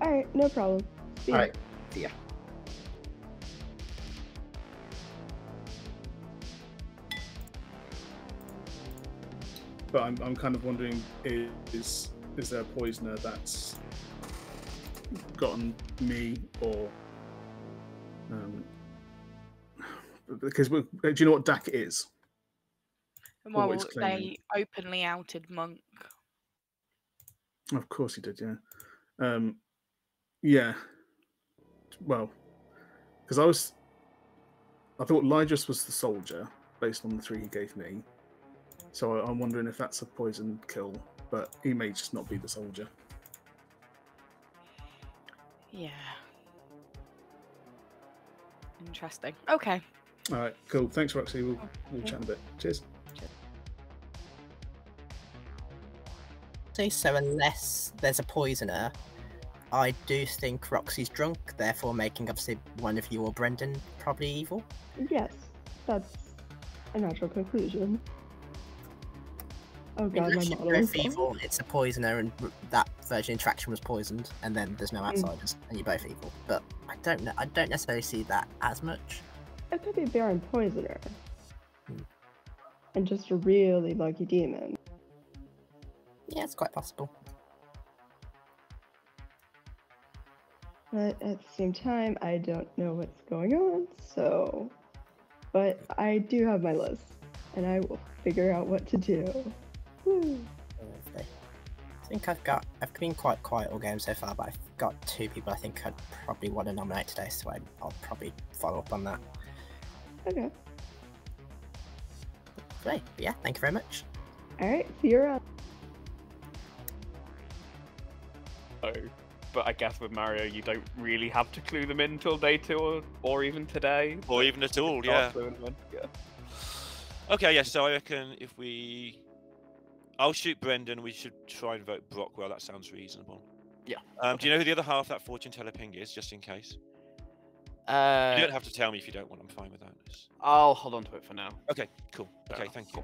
Alright, no problem. See All right. See ya. But I'm, I'm kind of wondering is is there a poisoner that's gotten me or um, because we, do you know what Dak is? What Well, he's they openly outed Monk. Of course he did, yeah. Um, yeah. Well, because I was, I thought Lydris was the soldier based on the three he gave me. So I, I'm wondering if that's a poison kill, but he may just not be the soldier. Yeah. Interesting. Okay. All right, cool. Thanks, Roxy. We'll, oh, we'll chat in a bit. Cheers. See, So unless there's a poisoner, I do think Roxy's drunk, therefore making obviously one of you or Brendan probably evil. Yes, that's a natural conclusion. Oh god, my model both evil, it's a poisoner and that virgin interaction was poisoned, and then there's no mm. outsiders, and you're both evil. But I don't know. I don't necessarily see that as much. It could be Baron Poisoner. Hmm. And just a really lucky demon. Yeah, it's quite possible. But at the same time, I don't know what's going on, so. But I do have my list, and I will figure out what to do. Woo. Lovely. I think I've got. I've been quite quiet all game so far, but I've got two people I think I'd probably want to nominate today, so I, I'll probably follow up on that. Okay. Great. Yeah, thank you very much. Alright, see you around. Oh, but I guess with Mario, you don't really have to clue them in until day two or, or even today. Or even at all, yeah. cluing them in, yeah. Okay, yeah, so I reckon if we. I'll shoot Brendan, we should try and vote Brockwell, that sounds reasonable. Yeah. Um, Do you know who the other half of that fortune teller ping is, just in case? Uh, you don't have to tell me if you don't want, I'm fine without this. I'll hold on to it for now. Okay, cool. Fair Okay, enough. thank you.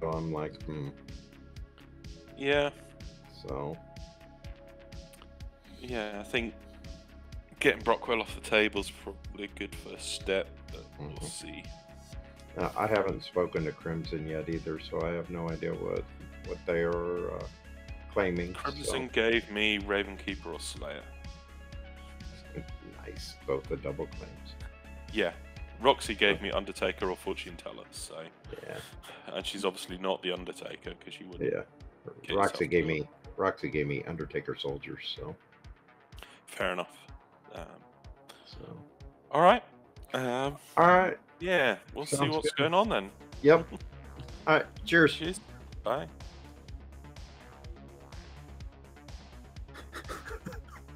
So I'm like, hmm. Yeah, So yeah. I think getting Brockwell off the table is probably a good first step, but we'll Mhm. see. Uh, I haven't spoken to Crimson yet either, so I have no idea what what they are uh, claiming. so- Crimson gave me Ravenkeeper or Slayer. Nice, both the double claims. Yeah. Roxy gave me Undertaker or Fortune Teller, so Yeah, and she's obviously not the Undertaker because she wouldn't. yeah. Roxy gave me Roxy gave me Undertaker soldiers, so Fair enough. Um, so. all right. Um, All right. Yeah, we'll see what's good. going on then. Yep. All right. Cheers. Cheers. Bye.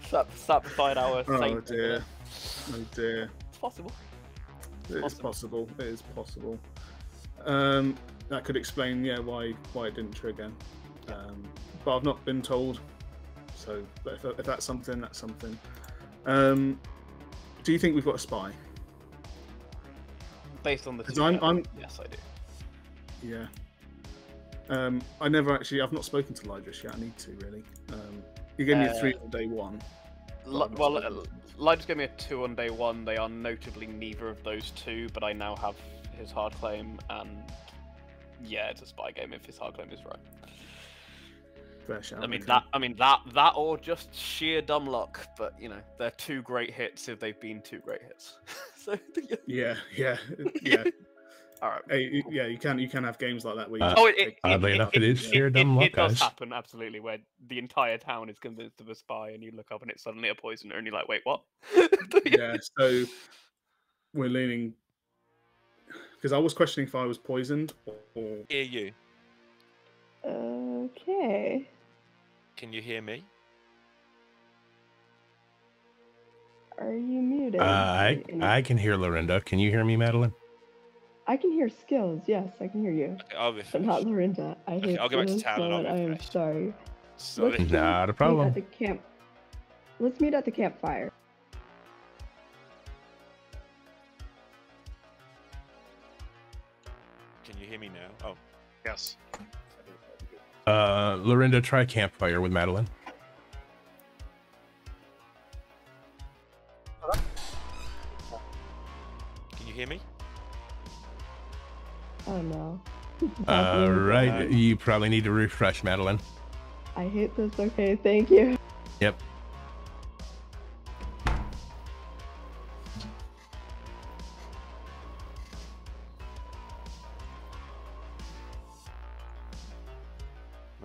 Sat, sat beside our Oh saint. dear. Oh dear. It's possible. It is Possible. possible. It is possible. Um, that could explain, yeah, why why it didn't trigger. Um, but I've not been told. So, but if, if that's something, that's something. Um, do you think we've got a spy? Based on the. two I'm- I'm- Yes, I do. Yeah. Um, I never actually. I've not spoken to Lydris yet. I need to really. Um, you gave me a Uh, three on day one. Well, uh, just gave me a two on day one. They are notably neither of those two, but I now have his hard claim, and yeah, it's a spy game if his hard claim is right. Fair shout. I mean okay. that. I mean that. That or just sheer dumb luck. But you know, they're two great hits if they've been two great hits. so yeah. Yeah, yeah, yeah. All right. Hey, yeah, you can you can have games like that where you Uh, Oh, it, it, Oddly enough, it is sheer dumb luck, It does guys. happen absolutely, where the entire town is convinced of a spy, and you look up and it's suddenly a poisoner, and you're like, "Wait, what?" yeah, so we're leaning because I was questioning if I was poisoned or, or Hear you. Okay. Can you hear me? Are you muted? Uh, I I can hear Lorinda. Can you hear me, Madeline? I can hear skills. Yes, I can hear you. Okay, I'll But not. Lorinda. I Okay, hate I'll go back to this town and I'll moment. I am sorry. Sorry. Let's Not a meet problem. At the camp. Let's meet at the campfire. Can you hear me now? Oh, Yes. Uh, Lorinda, try campfire with Madeline. can you hear me? Oh no. Uh, right. You probably need to refresh, Madeline. I I hate this. Okay, thank you. Yep.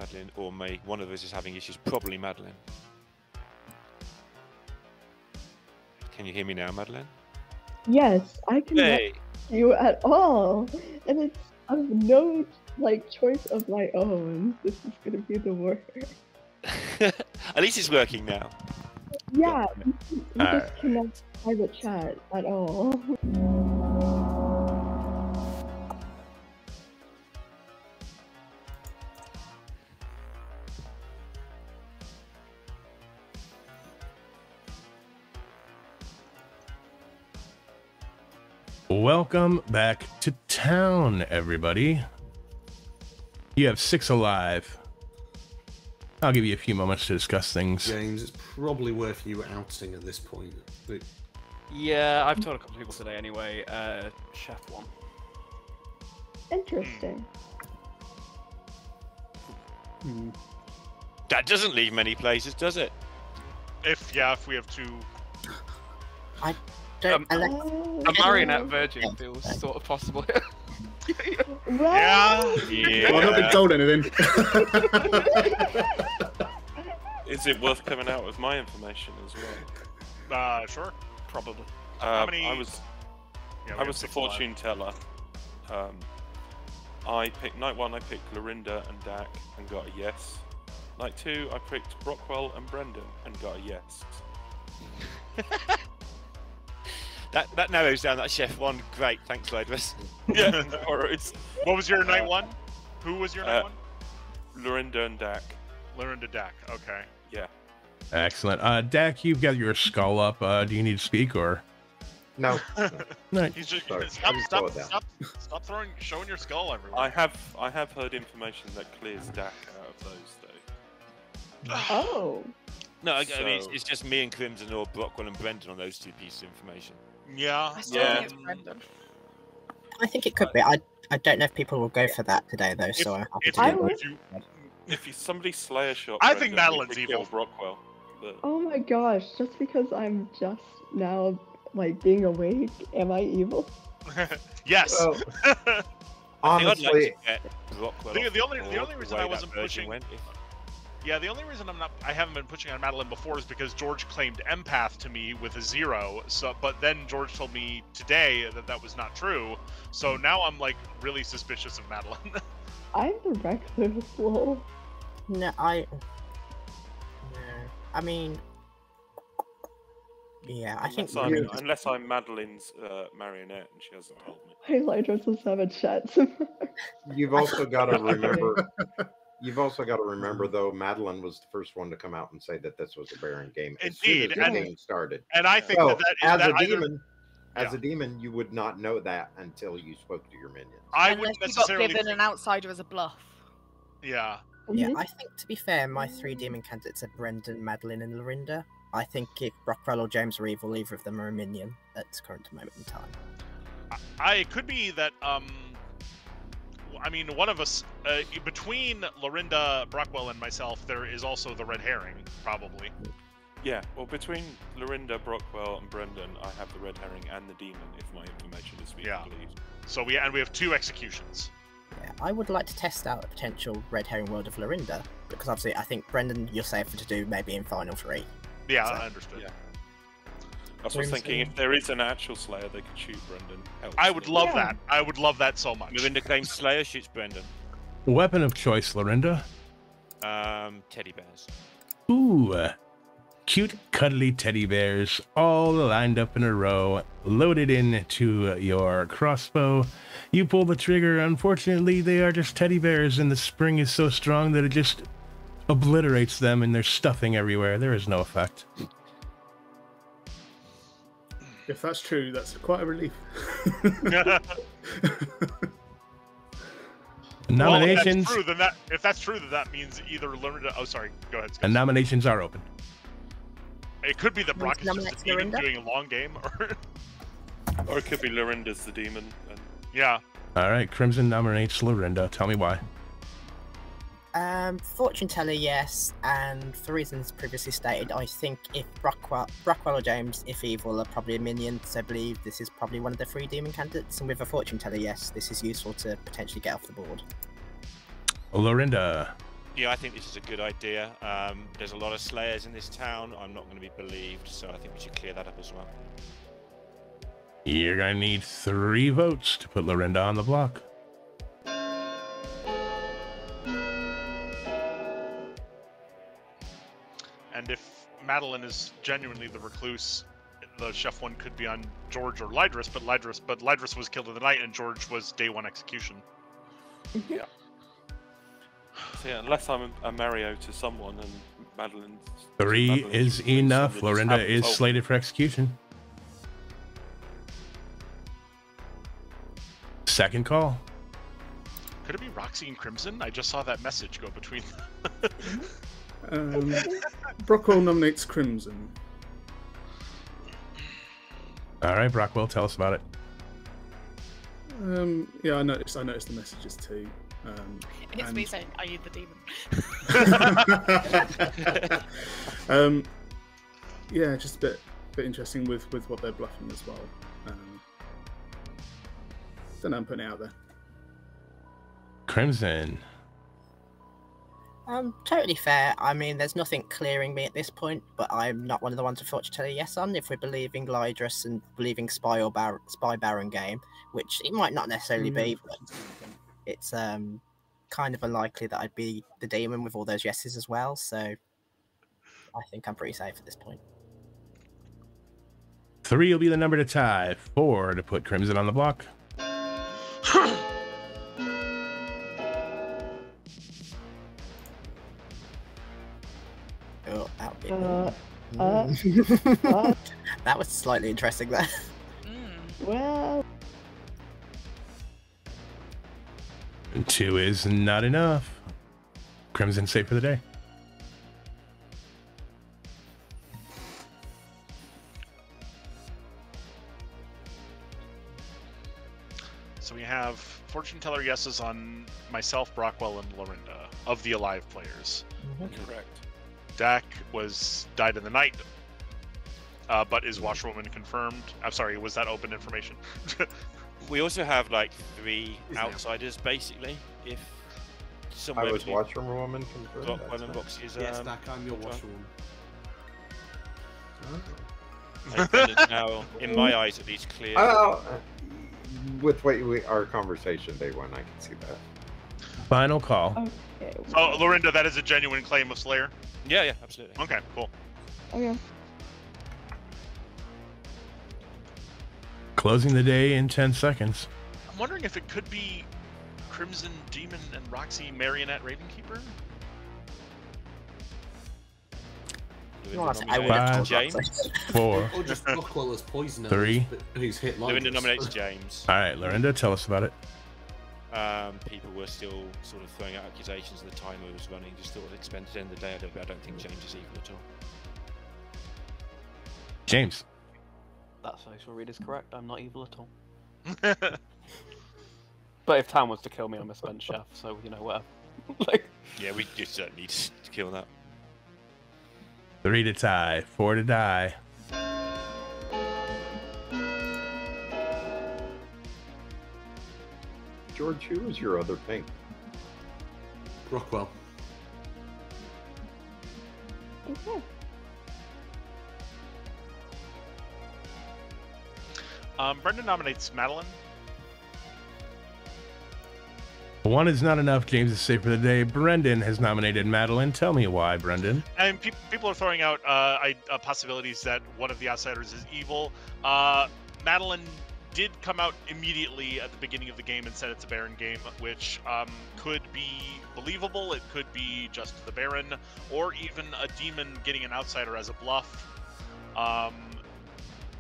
Madeline or May. One of us is having issues. Probably Madeline. Can you hear me now, Madeline? Yes, I can Hey. you at all, and it's of no like choice of my own. This is gonna be the worst. At least it's working now. Yeah, Alright. just cannot private chat at all. Welcome back to town, everybody. You have six alive. I'll give you a few moments to discuss things. James, it's probably worth you outing at this point. But Yeah, I've told a couple of people today anyway. Uh, Chef one. Interesting. Hmm. That doesn't leave many places, does it? If yeah, if we have two. Don't, Um, Alex, Oh, A marionette okay. virgin feels sort of possible. Well, Yeah. Well, I've not been told anything. Is it worth coming out with my information as well? Uh, sure. Probably. Um, many- I was Yeah, I was the six alive. fortune teller. Um, I picked night one. I picked Lorinda and Dak and got a yes. Night two, I picked Brockwell and Brendan and got a yes. That that narrows down that chef one. Great, thanks, Lydris. yeah, no worries. What was your night Uh, one? Who was your night uh, one? Lorinda and Dak. Lorinda Dak. Okay. Yeah. Excellent. Uh, Dak, you've got your skull up. Uh, do you need to speak or? No, No. He's just Sorry, stop, I'm stop, stop, stop throwing, showing your skull everywhere. I have I have heard information that clears Dak out of those though. oh, No, I, I mean it's, it's just me and Crimson or Brockwell and Brendan on those two pieces of information. Yeah. I still Yeah. think it's Brendan. I think it could be. I I don't know if people will go for that today though. If, So I'm happy if, to I do you, would- if you, If you somebody Slayer shot, I think Brendan, we Madeline's evil. kill Brockwell. But oh my gosh! Just because I'm just now like being awake, am I evil? yes. Well, I think I'd like honestly, to get Brockwell The- the only- the only reason I wasn't pushing- went. If- Yeah, the only reason I'm not I haven't been pushing on Madeline before is because George claimed empath to me with a zero. So, but then George told me today that that was not true. So now I'm like really suspicious of Madeline. I'm the recluse. Lol. No, I. No, I mean. Yeah, I think. unless, I'm, really- unless I'm Madeline's uh, marionette and she hasn't told me. Highlighters will have a chat. you've also got to remember. You've also got to remember, though, Madeline was the first one to come out and say that this was a Baron game as soon Indeed, as the and- game started. and I think So, that that, as that a either, demon, as Yeah. a demon, you would not know that until you spoke to your minions. I Unless wouldn't you got given think- an outsider as a bluff. yeah. Yeah, Mhm. I think to be fair, my three demon candidates are Brendan, Madeline, and Lorinda. I think if Brockwell or James are evil, either of them are a minion at this current moment in time. I it could be that um I mean one of us uh, between Lorinda Brockwell and myself there is also the red herring probably. Yeah, well, between Lorinda, Brockwell, and Brendan, I have the red herring and the demon, if my information is to be Yeah. believed. So we and we have two executions. Yeah, I would like to test out a potential red herring world of Lorinda because obviously I think Brendan you're safer to do maybe in final three. Yeah, So- I understood. yeah. I was thinking if there is an actual Slayer, they could shoot Brendan. Helps. I would love Yeah. that. I would love that so much. Lorinda claims Slayer shoots Brendan. Weapon of choice, Lorinda. Um, teddy bears. Ooh, uh, cute, cuddly teddy bears, all lined up in a row, loaded into your crossbow. You pull the trigger. Unfortunately, they are just teddy bears, and the spring is so strong that it just obliterates them, and there's stuffing everywhere. There is no effect. If that's true, that's quite a relief. Nominations. Well, if that's true, then that if that's true, then that means either Lorinda. Oh, sorry. Go ahead. Scott. and nominations are open. It could be that Brock is just nominates a demon doing a long game, or Or it could be Lorinda's the demon. And yeah. All right, Crimson nominates Lorinda. Tell me why. Um, fortune teller, yes, and for reasons previously stated, I think if Brockwell, Brockwell or James, if evil, are probably a minion, so I believe this is probably one of the three demon candidates. And with a fortune teller, yes, this is useful to potentially get off the board. Lorinda. Yeah, I think this is a good idea. Um, there's a lot of slayers in this town. I'm not going to be believed, so I think we should clear that up as well. You're gonna need three votes to put Lorinda on the block. And if Madeline is genuinely the recluse, the chef one could be on George or Lydris, but Lydris, but Lydris was killed in the night, and George was day one execution. Yeah. So yeah, unless I'm a, a Mario to someone and Madeline's Three Madeline is enough. someone that just Lorinda is told slated for execution. Second call. Could it be Roxy and Crimson? I just saw that message go between. Mm-hmm. Um, Brockwell nominates Crimson. All right, Brockwell, tell us about it. Um, yeah, I noticed. I noticed the messages too. Um, It's me saying, "Are you the demon?" um, yeah, just a bit, bit interesting with with what they're bluffing as well. Um, don't know. I'm putting it out there. Crimson. Um, totally fair. I mean, there's nothing clearing me at this point, but I'm not one of the ones who thought to fortune tell you yes on. If we're believing Lydris and believing Spy or Bar- Spy Baron game, which it might not necessarily be, but it's um kind of unlikely that I'd be the demon with all those yeses as well. So I think I'm pretty safe at this point. Three will be the number to tie. Four to put Crimson on the block. Uh, uh, Mm. uh, that was slightly interesting there. well, two is not enough. Crimson safe for the day. So we have fortune teller yeses on myself, Brockwell, and Lorinda of the alive players. Correct. Dak was died in the night, uh, but is washerwoman confirmed? I'm sorry, was that open information? We also have like three outsiders, basically. If I somewhere was Washerwoman confirmed. Brockwell that's and nice. Roxy is Yes, um, Dak, I'm your washerwoman. I now, in my eyes at least, clear. Oh, uh, with what we, our conversation day one, I can see that. Final call. okay. oh, Lorinda, that is a genuine claim of Slayer. Yeah, yeah, absolutely. Okay, cool. Okay. Closing the day in 10 seconds. I'm wondering if it could be Crimson Demon and Roxy Marionette Ravenkeeper. You know I would have nominates James. Four. Or just Brockwell as poisoner. Three. but Who's hit like Lorinda nominates James. All right, Lorinda, tell us about it. Um, people were still sort of throwing out accusations at the time I was running. Just thought it spent the end of the day. I don't, I don't think James is evil at all. James. That social read is correct. I'm not evil at all. But if Tam was to kill me, I'm a spent chef, so you know whatever. like, Yeah, we just certainly need to kill that. Three to tie. Four to die. George, who was your other pink? Brockwell. Okay. Um, Brendan nominates Madeline. One is not enough. James is safe for the day. Brendan has nominated Madeline. Tell me why, Brendan. And pe- people are throwing out uh, I, uh, possibilities that one of the outsiders is evil. Uh, Madeline did come out immediately at the beginning of the game and said it's a Baron game, which um, could be believable. It could be just the Baron, or even a demon getting an outsider as a bluff. Um,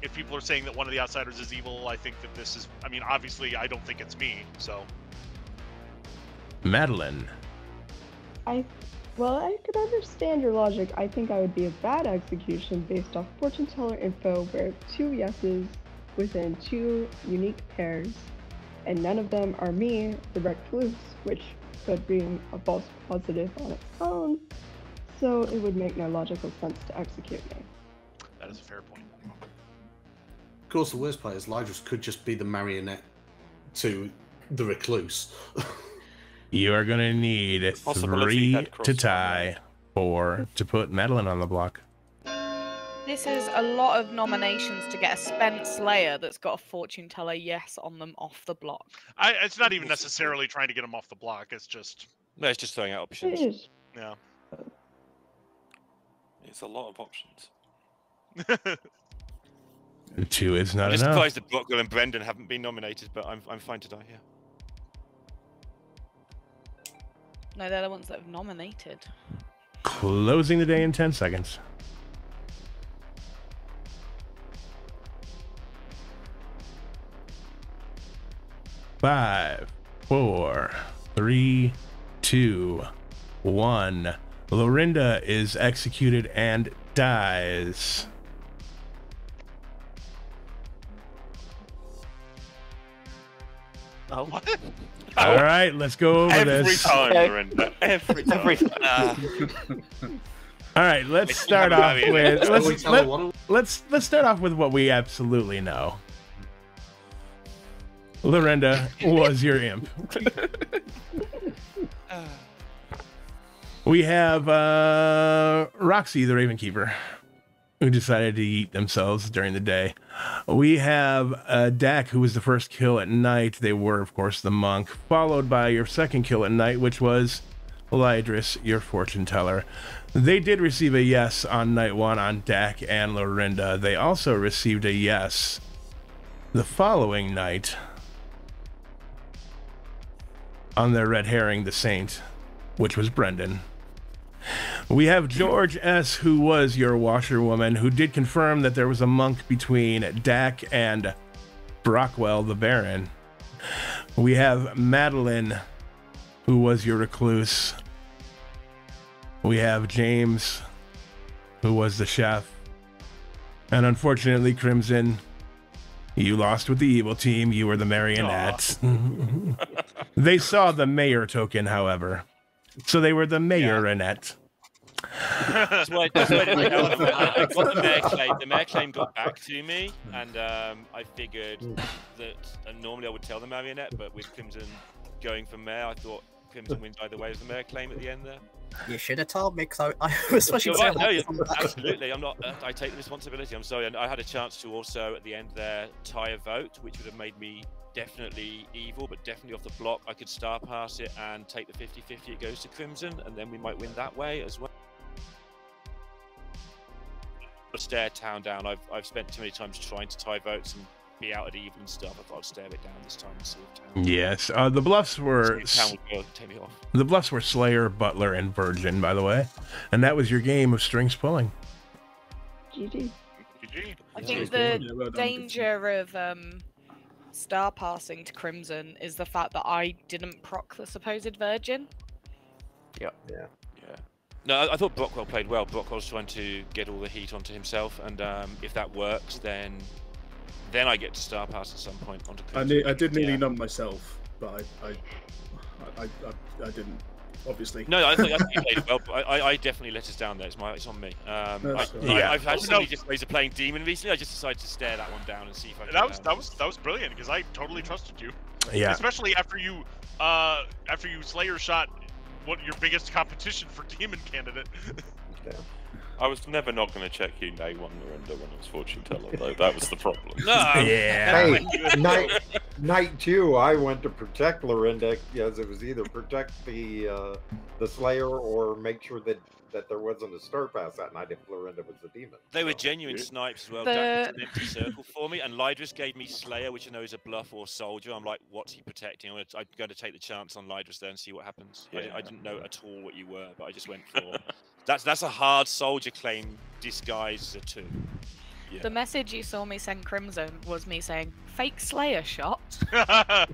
if people are saying that one of the outsiders is evil, I think that this is. I mean, obviously, I don't think it's me. So Madeline. I, well, I could understand your logic. I think I would be a bad execution based off fortune teller info where two yeses within two unique pairs, and none of them are me, the recluse, which could being a false positive on its own, so it would make no logical sense to execute me. That is a fair point. Of course, the worst part is Lydris could just be the marionette to the recluse. You are going to need three to tie, four to put Madeline on the block. This is a lot of nominations to get a spent slayer that's got a fortune teller yes on them off the block. I, it's not even necessarily trying to get them off the block. It's just No, it's just throwing out options. is. yeah. It's a lot of options. Two is not I'm just enough. surprised that Brockwell and Brendan haven't been nominated, but I'm, I'm fine to die here. No, they're the ones that have nominated. Closing the day in 10 seconds. Five, four, three, two, one. Lorinda is executed and dies. Oh. What? All right, let's go over Every this. time, Okay. Lorinda. Every time. Every Ah, All right, let's start off with let's, let, what- let's let's start off with what we absolutely know. Lorinda was your imp. We have uh, Roxy, the Raven Keeper, who decided to eat themselves during the day. We have uh, Dak, who was the first kill at night. They were, of course, the monk, followed by your second kill at night, which was Lydris, your fortune teller. They did receive a yes on night one on Dak and Lorinda. They also received a yes the following night on their red herring, the Saint, which was Brendan. We have George S., who was your washerwoman, who did confirm that there was a monk between Dak and Brockwell, the Baron. We have Madeline, who was your recluse. We have James, who was the chef. And unfortunately, Crimson, you lost with the evil team. You were the marionette. they saw the mayor token, however. So they were the mayorinette. That's why, that's why I, got the, I got the mayor claim. The mayor claim got back to me, and um, I figured that and normally I would tell the marionette, but with Crimson going for mayor, I thought Crimson wins either way as the mayor claim at the end there. You should have told me because I, I was watching You're right, no, you- some of that. absolutely. I'm not. Uh, I take the responsibility. I'm sorry, and I had a chance to also at the end there tie a vote, which would have made me definitely evil, but definitely off the block. I could star pass it and take the 50-50. It goes to Crimson, and then we might win that way as well. But stare town down. I've I've spent too many times trying to tie votes and be out at even stuff. I thought I'd stare it down this time and see if town. Yes, uh, the bluffs were town will go, take me off. the bluffs were Slayer, Butler, and Virgin, by the way, and that was your game of strings pulling. GG. GG. I think the. Yeah, well danger of um, star passing to Crimson is the fact that I didn't proc the supposed Virgin. Yeah. Yeah. No, I, I thought Brockwell played well. Brockwell's trying to get all the heat onto himself, and um, if that works, then then I get to star pass at some point onto. I, ne- I did nearly Yeah. numb myself, but I, I, I, I, I didn't. Obviously. No, I think, I think you played well. But I, I, I definitely let us down there. It's my, it's on me. Um, That's I, yeah. I, have had so many different ways of playing Demon recently. I just decided to stare that one down and see if I. That was um, that was that was brilliant because I totally trusted you, Yeah, especially after you uh after you Slayer shot what your biggest competition for demon candidate. I was never not going to check you day one, Lorinda, when I was fortune teller, though. That was the problem. No. yeah. Hey, night night two, I went to protect Lorinda because it was either protect the uh, the Slayer or make sure that that there wasn't a star pass that night if Lorinda was the demon. They were So, genuine snipes as well. The- Dak an empty circle for me, and Lydris gave me Slayer, which I know is a bluff or soldier. I'm like, what's he protecting? I'm, gonna, I'm going to take the chance on Lydris there and see what happens. I, didn't, I didn't know at all what you were, but I just went for. That's that's a hard soldier claim disguised as a two. Yeah. The message you saw me send Crimson was me saying fake Slayer shot That's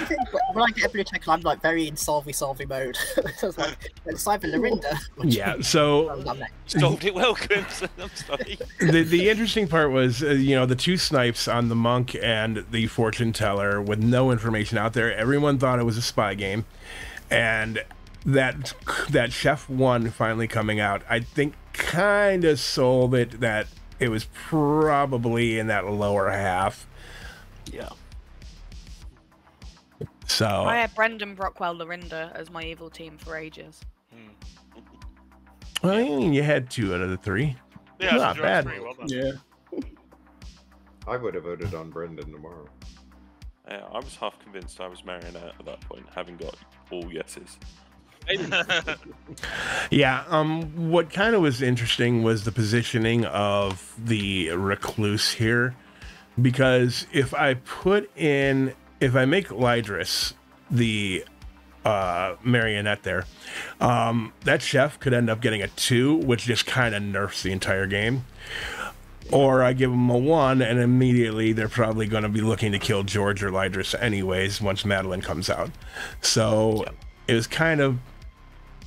the thing. When I get a blue check, I'm like very in solvey solvey mode. so it's like it's either Lorinda. Yeah, so I'm not next. Solved it well, Crimson. I'm sorry. the the interesting part was, uh, you know, the two snipes on the monk and the fortune teller with no information out there. Everyone thought it was a spy game, and that that chef one finally coming out, I think, kind of sold it that it was probably in that lower half. Yeah. So I had Brendan, Brockwell, Lorinda as my evil team for ages. well, I mean, you had two out of the three. Yeah, Not bad. Three, well. Yeah. I would have voted on Brendan tomorrow. Yeah, I was half convinced I was Marionette at that point, having got all yeses. Yeah, um what kind of was interesting was the positioning of the recluse here because if I put in if I make Lydris the uh marionette there, um that chef could end up getting a 2 which just kind of nerfs the entire game. Or I give them a 1 and immediately they're probably going to be looking to kill George or Lydris anyways once Madeline comes out. So it was kind of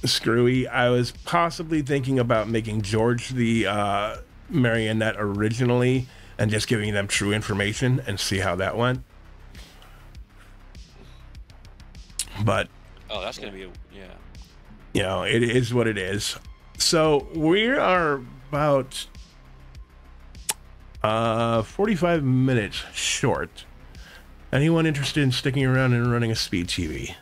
screwy. I was possibly thinking about making George the uh, marionette originally and just giving them true information and see how that went. But Oh, that's going to be a yeah. you know, it is what it is. So we are about uh 45 minutes short. Anyone interested in sticking around and running a speed TB?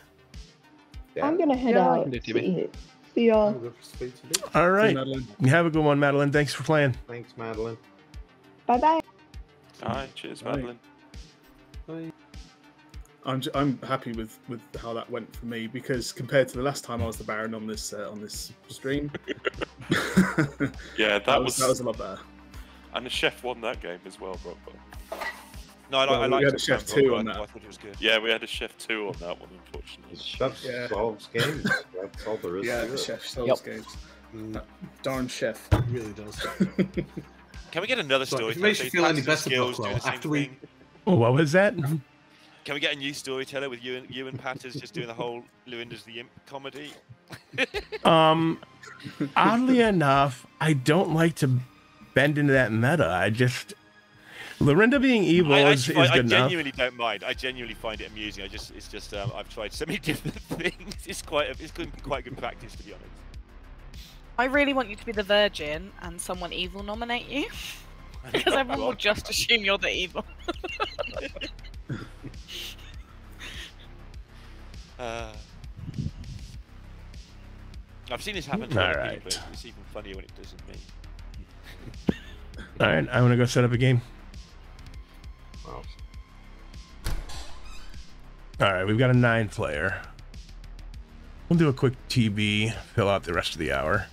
I'm gonna head Yeah, out. can do See, see y'all. I'll go for speed to do. All right. Madeline. Have a good one, Madeline. Thanks for playing. Thanks, Madeline. Bye bye. Alright, cheers, Right. Madeline. I'm j- I'm happy with with how that went for me because compared to the last time I was the Baron on this uh, on this stream, Yeah, that, that was, was that was a lot better. and the chef won that game as well, Brockwell. No, I, li- Well, I we liked had a it, chef Sam, too on I- that. I thought it was good. Yeah, we had a chef two on that one, unfortunately. The chef Yeah. solves games. That's all there is Yeah, the it. chef solves Yep. games. Mm, darn chef. it really does. Can we get another story? it makes you feel any better, Brockwell, after we Oh, What was that? Can we get a new storyteller with you and you and Patters just doing the whole Lorinda's the Imp comedy? Um, oddly enough, I don't like to bend into that meta. I just Lorinda being evil I, is, actually is find- I good enough. genuinely don't mind. I genuinely find it amusing. I just, it's just, um, I've tried so many different things. It's quite, a, it's good, quite good practice to be honest. I really want you to be the virgin and someone evil nominate you. because everyone will just assume you're the evil. Uh, I've seen this happen to All other right. people. It's even funnier when it doesn't me. All right, I'm gonna go set up a game. All right, we've got a nine player. We'll do a quick TB, fill out the rest of the hour.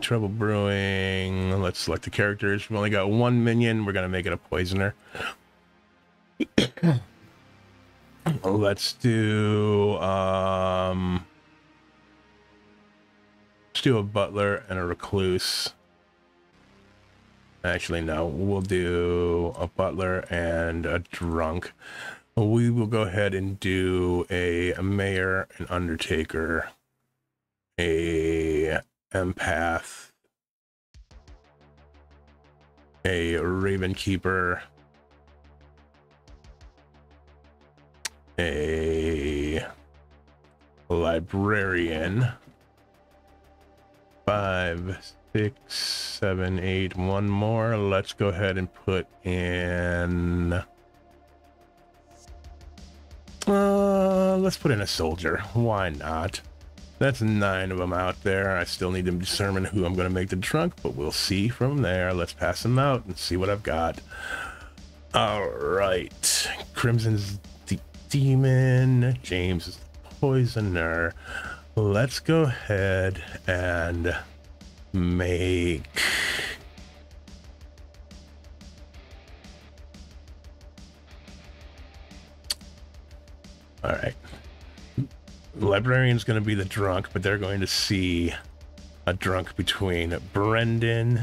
Trouble brewing. Let's select the characters. We've only got one minion. We're gonna make it a poisoner. Let's do um. Let's do a butler and a recluse. Actually, no. We'll do a butler and a drunk. We will go ahead and do a, mayor, an undertaker, a empath, a raven keeper, a librarian. Five, six, seven, eight. One more. Let's go ahead and put in. Uh, let's put in a soldier. Why not? That's nine of them out there. I still need to determine who I'm going to make the drunk, but we'll see from there. Let's pass them out and see what I've got. All right. Crimson's the demon. James is the poisoner. Let's go ahead and make. All right. Librarian's going to be the drunk, but they're going to see a drunk between Brendan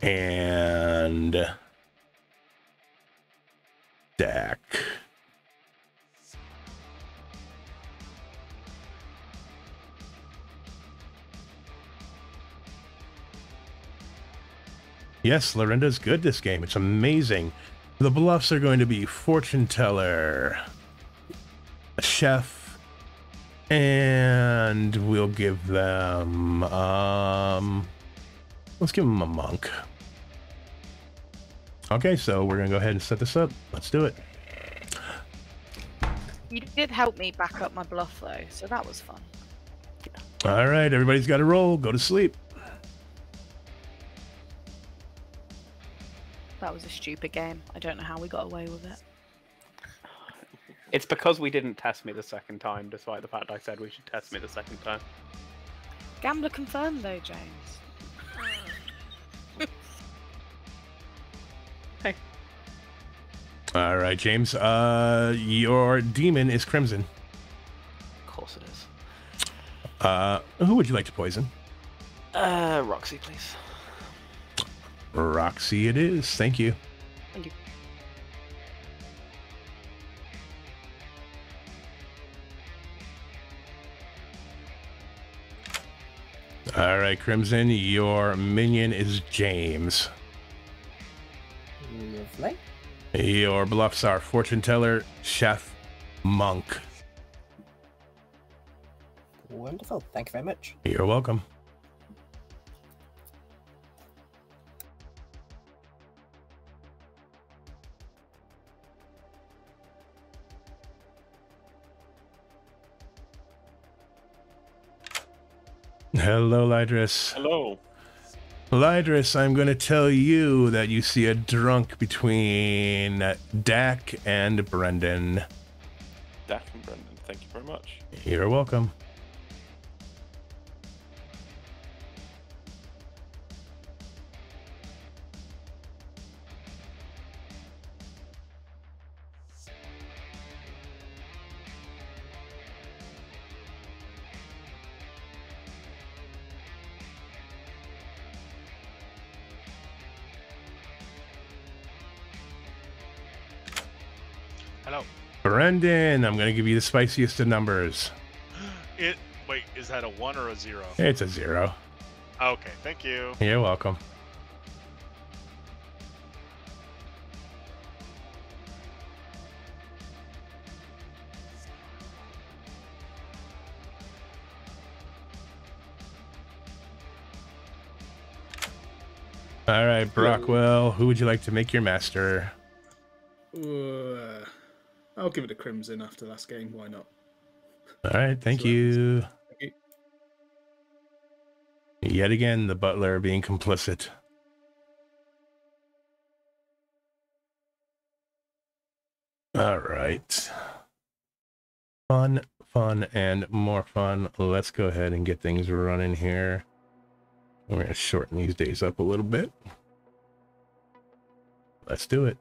and Dak. Yes, Lorinda's good this game. It's amazing. The bluffs are going to be fortune teller, a chef, and we'll give them um let's give them a monk. Okay, so we're gonna go ahead and set this up. Let's do it. You did help me back up my bluff though, so that was fun. All right, everybody's got to roll. Go to sleep. That was a stupid game. I don't know how we got away with it. It's because we didn't test me the second time, despite the fact I said we should test me the second time. Gambler confirmed though, James. Hey. All right, James. Uh, your demon is crimson. Of course it is. Uh, who would you like to poison? Uh, Roxy, please. Roxy, it is. Thank you. Thank you. All right, Crimson. Your minion is James. Lovely. Your bluffs are fortune teller, chef, monk. Wonderful. Thank you very much. You're welcome. Hello, Lydris. Hello. Lydris, I'm going to tell you that you see a drunk between Dak and Brendan. Dak and Brendan, thank you very much. You're welcome. Hello. Brendan, I'm going to give you the spiciest of numbers. It. Wait, is that a one or a zero? It's a zero. Okay, thank you. You're welcome. All right, Brockwell, who would you like to make your master? I'll give it a crimson after last game. Why not? All right, thank you. Thank you. Yet again, the butler being complicit. All right. Fun, fun, and more fun. Let's go ahead and get things running here. We're going to shorten these days up a little bit. Let's do it.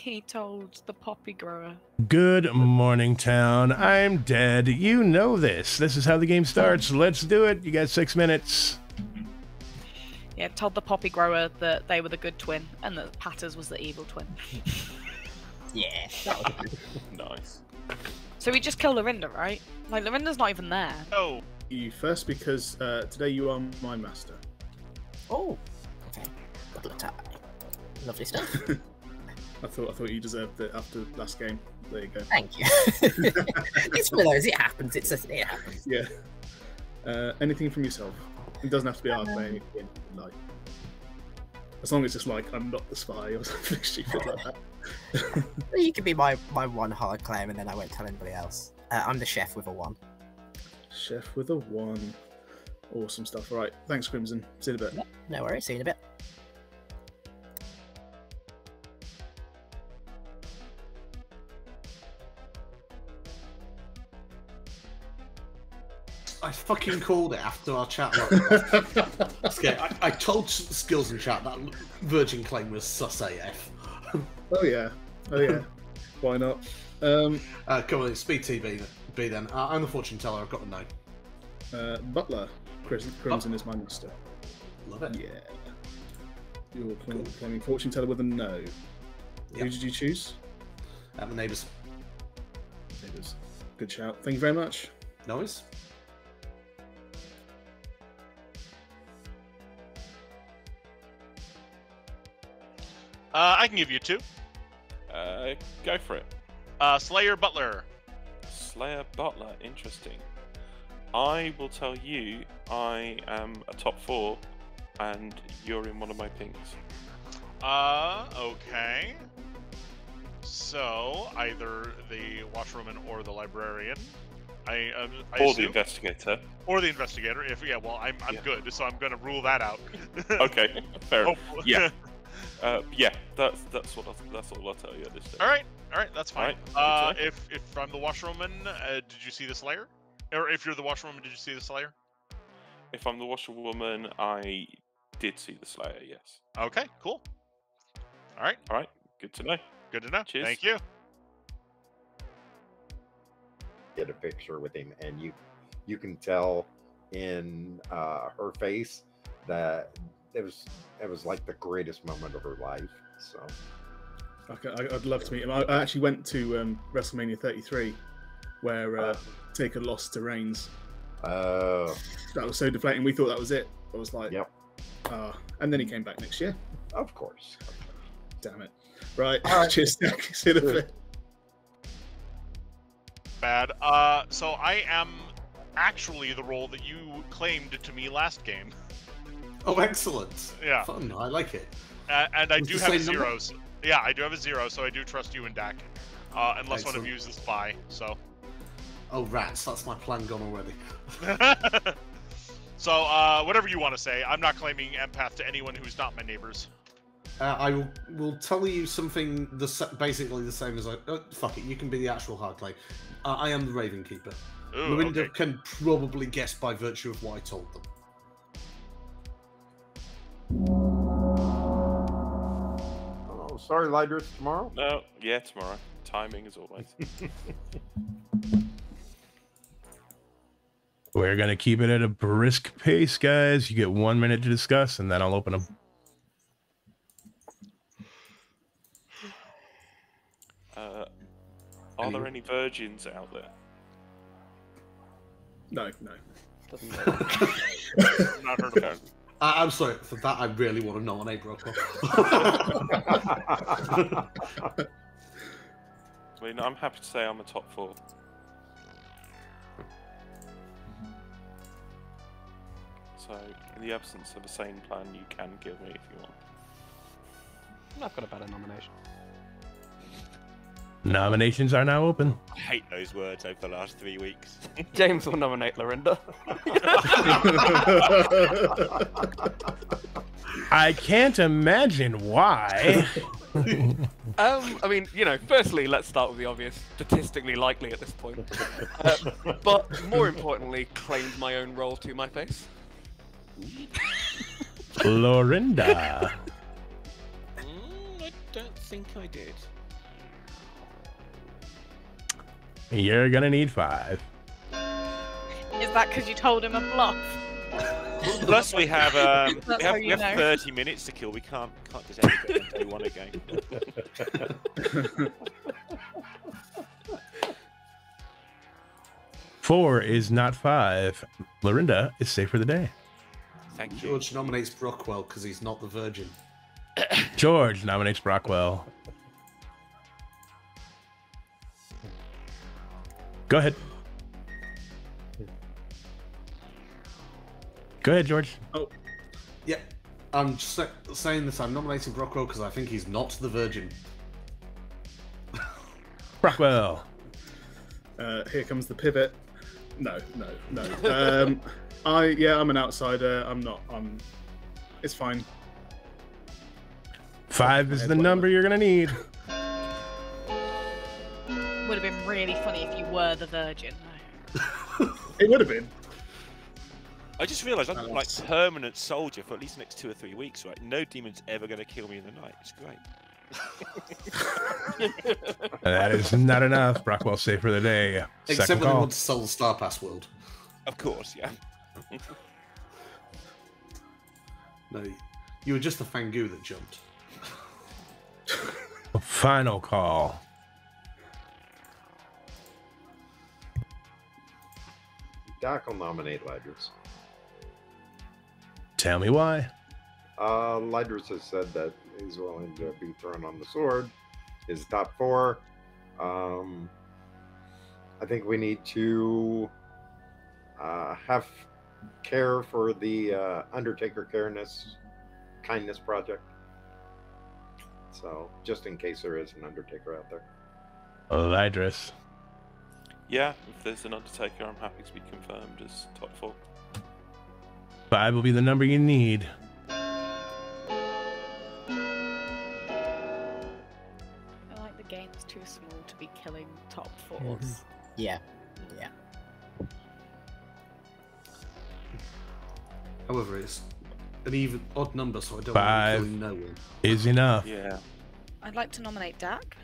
He told the poppy grower. Good morning, town. I'm dead. You know this. This is how the game starts. Let's do it. You got six minutes. Yeah, told the poppy grower that they were the good twin and that Patters was the evil twin. Yeah. Nice. So we just kill Lorinda, right? Like Lorinda's not even there. Oh, You first because uh, today you are my master. Oh. Okay. Double attack. Lovely stuff. I thought I thought you deserved it after last game. There you go. Thank you. it's one of those. It happens. It's a, it happens. Yeah. Uh, anything from yourself? It doesn't have to be hard playing. Like, as long as it's like I'm not the spy or something stupid like that. You could be my my one hard claim, and then I won't tell anybody else. Uh, I'm the chef with a one. Chef with a one. Awesome stuff. All right. Thanks, Crimson. See you in a bit. No worries. See you in a bit. I fucking called it after our chat. okay, I, I told Skills in chat that Virgin claim was sus AF. Oh yeah. Oh yeah. Why not? Um, Uh, come on, it's Speed TV B then. Uh, I'm the fortune teller. I've got the name. Uh, Butler. Cris- Crimson is my master. Love it. Yeah. You're cl- claiming fortune teller with a no. Who did you choose? At my neighbours. Neighbours. Good shout. Thank you very much. Noise. Uh, I can give you two. Uh, go for it. Uh, Slayer Butler. Slayer Butler, interesting. I will tell you, I am a top four, and you're in one of my pings. Uh, okay. So either the washwoman or the librarian. I, um, I or the investigator. or the investigator. If yeah, well, I'm I'm Yeah. good, so I'm gonna rule that out. Okay, fair. Hopefully. Yeah, uh, yeah. That's that's what I, that's all I'll tell you at this stage. All right, all right, that's fine. Alright, Uh, good to know. if if I'm the washerwoman, uh, did you see the Slayer? Or if you're the washerwoman, did you see the Slayer? If I'm the washerwoman, I did see the Slayer. Yes. Okay, cool. All right, All right. Good to know. good to know. Cheers. Thank you. Get a picture with him, and you you can tell in uh, her face that it was it was like the greatest moment of her life. So Okay, I, I'd love to meet him. I, I actually went to um, WrestleMania 33, where uh, Taker lost to Reigns. uh, That was so deflating. We thought that was it. I was like, Yep. ah. and then he came back next year. of course. Damn it. Right. All right. Cheers, Nick. See you in. Bad. Uh, so I am actually the role that you claimed to me last game. Oh, excellent. Yeah. Fun. I like it. Uh, and I do have a number? Yeah, I do have a zero, so I do trust you and Dak. Uh, unless one of you is the spy. So. Oh, rats. That's my plan gone already. so uh, whatever you want to say, I'm not claiming empath to anyone who's not my neighbors. Uh, I will, will tell you something the basically the same as I. Uh, fuck it, you can be the actual hard claim. Uh, I am the Raven Keeper. Ooh, okay. can probably guess by virtue of what I told them. Oh, sorry, Lydris. Tomorrow. No. Yeah, tomorrow. Timing as always. We're gonna keep it at a brisk pace, guys. You get one minute to discuss, and then I'll open them. Uh, are there any virgins out there? No, no. Not heard of Okay. I- I'm sorry for that. I really want to nominate Brockwell. I mean, I'm happy to say I'm a top four. So, in the absence of a sane plan, you can kill me if you want. I've got a better nomination. Nominations are now open. I hate those words over the last three weeks. James will nominate Lorinda. I can't imagine why. Um, I mean, you know, firstly, let's start with the obvious. Statistically likely at this point. Uh, but more importantly, claimed my own role to my face. Lorinda. Mm, I don't think I did. You're gonna need five. Is that because you told him a bluff? Plus, we have um, we have, we have 30 minutes to kill. We can't can't just end it on day one again. Four is not five. Lorinda is safe for the day. Thank you. George nominates Brockwell because he's not the virgin. George nominates Brockwell. Go ahead. Go ahead, George. Oh, yeah, I'm just sa- saying this. I'm nominating Brockwell because I think he's not the virgin. Brockwell. Uh, here comes the pivot. No, no, no. Um, I yeah, I'm an outsider. I'm not. I'm. It's fine. Five is the number you're gonna need. It would have been really funny if you were the virgin. It would have been. I just realised I'm like Nice. permanent soldier for at least the next two or three weeks, right? No demon's ever going to kill me in the night. It's great. That is not enough. Brockwell's safe for the day. Except Second when he call. wants to sell the Star Pass world. Of course, yeah. No, you were just the Fang Gu that jumped. Final call. Dak will nominate Lydris. Tell me why. Uh, Lydris has said that he's willing to be thrown on the sword. His top four. Um, I think we need to uh, have care for the uh, Undertaker Careness Kindness Project. So, just in case there is an Undertaker out there. Lydris. Yeah, if there's an Undertaker, I'm happy to be confirmed as top four. Five will be the number you need. I like the game's too small to be killing top mhm. 4s Yeah. Yeah. However, it's an even odd number, so I don't Five want to kill no one. is enough. Yeah. I'd like to nominate Dak.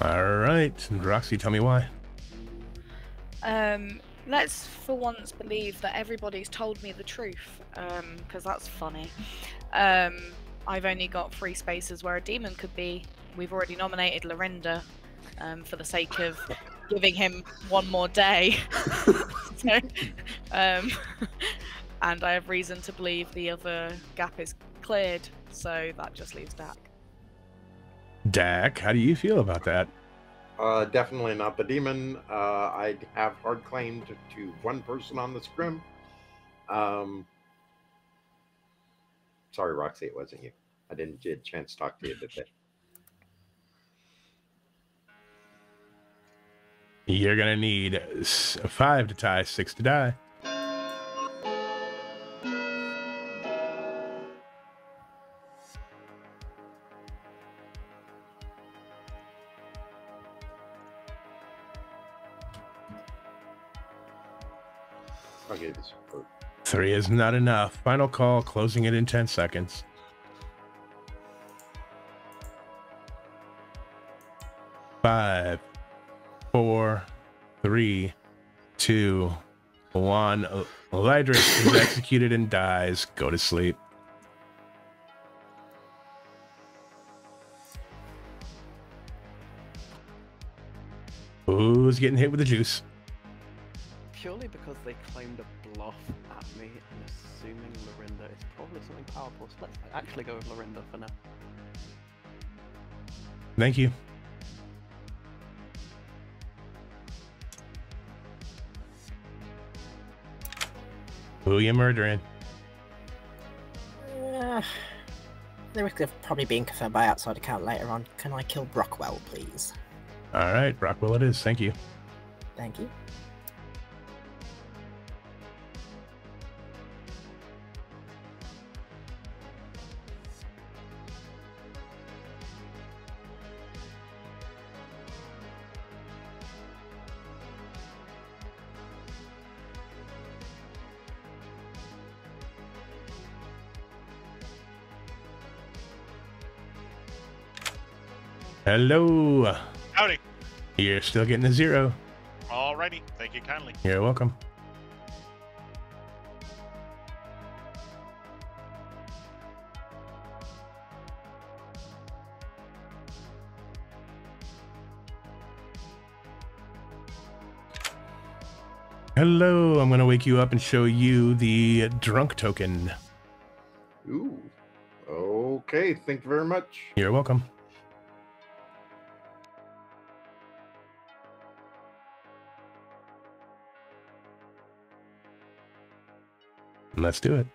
All right. Roxy, tell me why. Um, let's for once believe that everybody's told me the truth, because that's funny. Um, I've only got three spaces where a demon could be. We've already nominated Lorinda um, for the sake of giving him one more day. so, um, and I have reason to believe the other gap is cleared, so that just leaves Dak. Dak, how do you feel about that? Uh, definitely not the demon. Uh, I'd have hard claim to, to one person on the scrim. Um, sorry, Roxy, it wasn't you. I didn't get a chance to talk to you today. You're gonna need five to tie, six to die. Three is not enough. Final call, closing it in 10 seconds. Five, four, three, two, one. Lydris is executed and dies. Go to sleep. Who's getting hit with the juice? Purely because they claimed a bluff at me and assuming Lorinda is probably something powerful. So let's actually go with Lorinda for now. Thank you. Who you murdering? Uh, the risk of probably being confirmed by outside account later on. Can I kill Brockwell, please? All right, Brockwell it is. Thank you. Thank you. Hello. Howdy. You're still getting a zero. Alrighty. Thank you kindly. You're welcome. Hello, I'm going to wake you up and show you the drunk token. Ooh. Okay, thank you very much. You're welcome. Let's do it.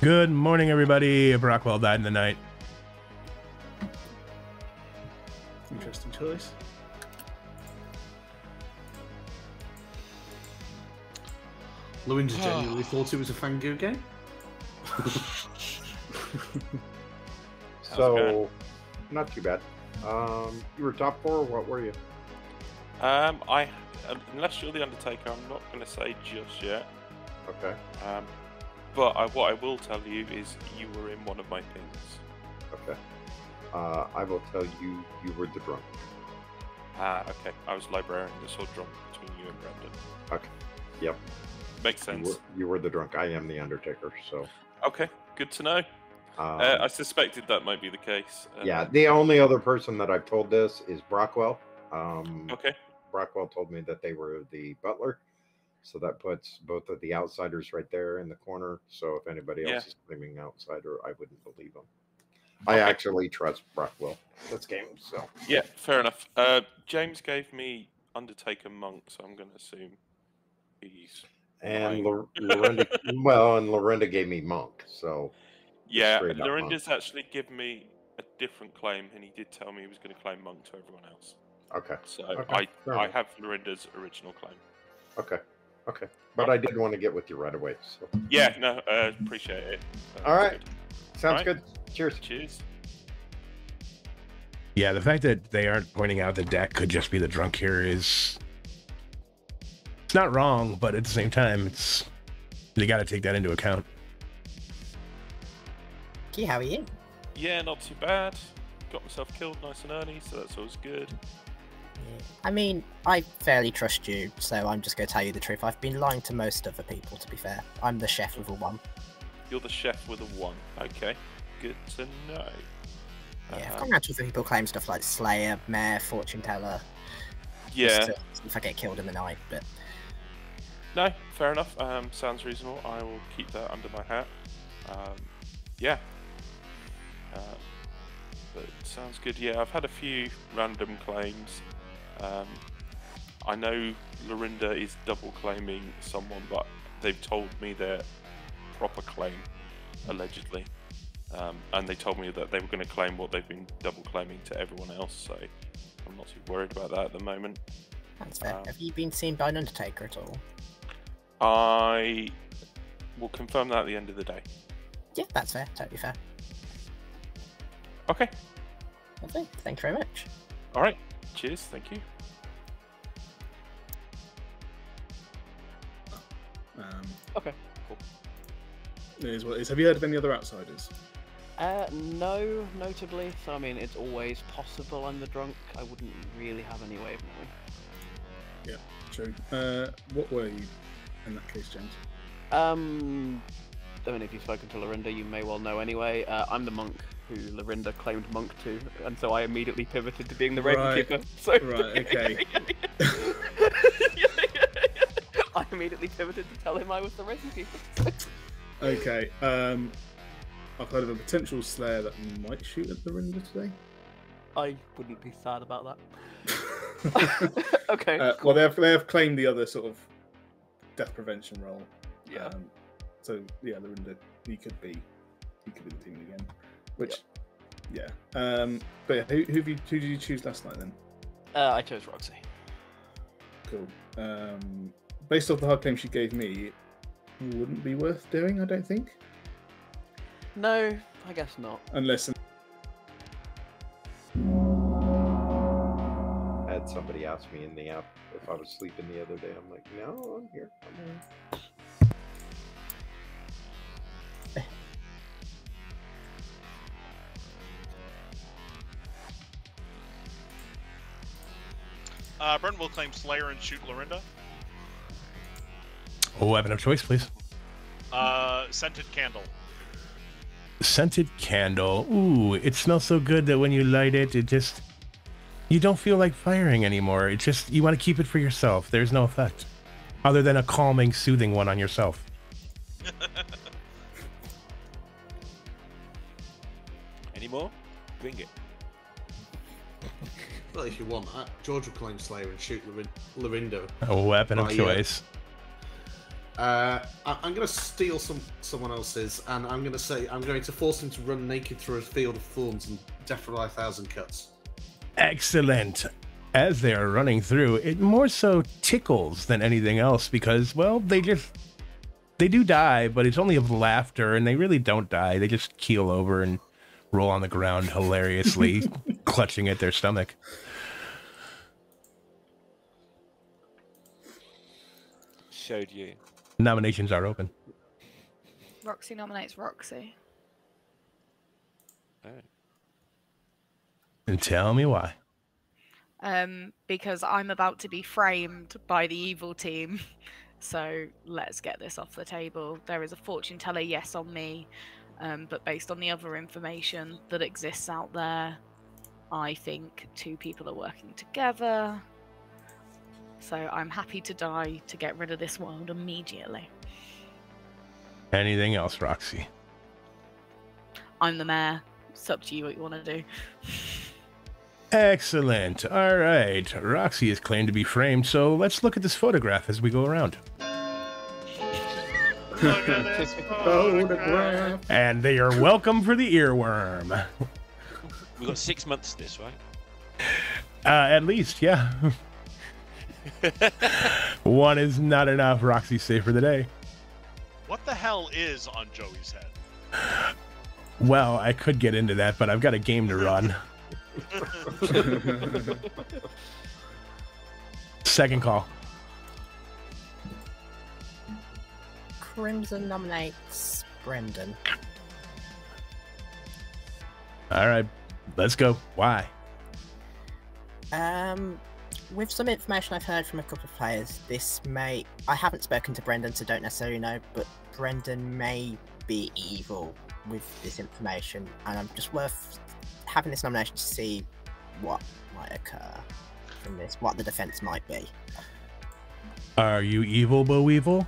Good morning, everybody. Brockwell died in the night. Interesting choice. Lorinda genuinely thought it was a Fang Gu game. So, not too bad. Um, you were top four. What were you? Um, I unless you're the Undertaker, I'm not going to say just yet. Okay. Um, but I, what I will tell you is you were in one of my things. Okay. Uh, I will tell you, you were the drunk. Ah, okay. I was librarian. This whole drunk between you and Brendan. Okay. Yep. Makes You sense. were, you were the drunk. I am the Undertaker. So. Okay, good to know. Um, uh, I suspected that might be the case. Uh, yeah. The only other person that I've told this is Brockwell. Um, Okay. Brockwell told me that they were the butler. So that puts both of the outsiders right there in the corner. So if anybody else Yeah. is claiming outsider, I wouldn't believe them. I actually trust Brockwell this game. So Yeah, fair enough. Uh, James gave me Undertaker Monk, so I'm going to assume he's. and Lorinda, well, and Lorinda gave me Monk. So Yeah, Lorinda's actually given me a different claim, and he did tell me he was going to claim Monk to everyone else. okay, So Okay, I, I have Lorinda's original claim. okay, okay. But I did want to get with you right away. So Yeah, no, uh, appreciate it. Uh, All right. good. sounds Alright. good. Cheers. Cheers. Yeah, the fact that they aren't pointing out that Dak could just be the drunk here is it's not wrong, but at the same time, it's you got to take that into account. How are you? Yeah, not too bad. Got myself killed nice and early, so that's always good. I mean, I fairly trust you, so I'm just going to tell you the truth. I've been lying to most other people, to be fair. I'm the chef with a one. You're the chef with a one. Okay, good to know. Yeah, I've Um, gone around to people claim stuff like Slayer, Mayor, Fortune Teller. yeah, to if I get killed in the night, but no, fair enough. Um, sounds reasonable. I will keep that under my hat. Um, yeah. Uh, but sounds good. Yeah, I've had a few random claims. Um, I know Lorinda is double claiming someone, but they've told me their proper claim, allegedly. Um, and they told me that they were going to claim what they've been double claiming to everyone else, so I'm not too worried about that at the moment. that's fair. Um, Have you been seen by an Undertaker at all? I will confirm that at the end of the day. Yeah, that's fair. Totally fair. Okay. Lovely. Thank you very much. All right. Cheers. Thank you. Um, Okay, cool. it is what it is. Have you heard of any other outsiders? Uh, no, notably. So I mean, it's always possible I'm the drunk. I wouldn't really have any way of knowing. Yeah, true. Uh, what were you in that case, James? Um, I mean, if you've spoken to Lorinda, you may well know anyway. Uh, I'm the monk who Lorinda claimed monk to, and so I immediately pivoted to being the Raven Right. Keeper. So Right, okay. I immediately pivoted to tell him I was the Raven Keeper. Okay. Um, I've heard of a potential Slayer that might shoot at the Rinder today. I wouldn't be sad about that. okay. Uh, well, they have they have claimed the other sort of death prevention role. Yeah. Um, so yeah, Rinder he could be he could be the team again. Which yeah. Um, but yeah, who who, have you, who did you choose last night then? Uh, I chose Roxy. Cool. Um, based off the hard claim she gave me, wouldn't be worth doing. I don't think, No, I guess not. unless I had somebody ask me in the app if I was sleeping the other day. I'm like, no, I'm here. I'm here. Uh, Brent will claim Slayer and shoot Lorinda. Oh, I have of choice, please. Uh, scented candle. Scented candle. Ooh, it smells so good that when you light it, it just you don't feel like firing anymore. It's just you want to keep it for yourself. There's no effect other than a calming, soothing one on yourself. Any more? Bring it. Well, if you want that, George will claim Slayer and shoot Lorin- Lorinda. A weapon of choice. Uh, I- I'm going to steal some someone else's, and I'm going to say I'm going to force him to run naked through a field of thorns and death for a thousand cuts. Excellent. As they are running through, it more so tickles than anything else because, well, they just they do die, but it's only of laughter, and they really don't die. They just keel over and roll on the ground hilariously, clutching at their stomach. Showed you. Nominations are open. Roxy nominates Roxy. Oh. And tell me why. Um, because I'm about to be framed by the evil team. So let's get this off the table. There is a fortune teller yes on me, um, but based on the other information that exists out there, I think two people are working together. So I'm happy to die to get rid of this world immediately. Anything else, Roxy? I'm the mayor. It's up to you what you want to do. Excellent. All right. Roxy is claimed to be framed, so let's look at this photograph as we go around. Look at this Photograph. And they are welcome for the earworm. We've got six months this, right? Uh, at least, yeah. One is not enough. Roxy's safe for the day. What the hell is on Joey's head? Well, I could get into that, but I've got a game to run. Second call. Crimson nominates Brendan. All right, let's go. Why? Um, with some information I've heard from a couple of players, this may. I haven't spoken to Brendan, so don't necessarily know, but Brendan may be evil with this information, and I'm just worth having this nomination to see what might occur from this, what the defense might be. Are you evil, Bo Evil?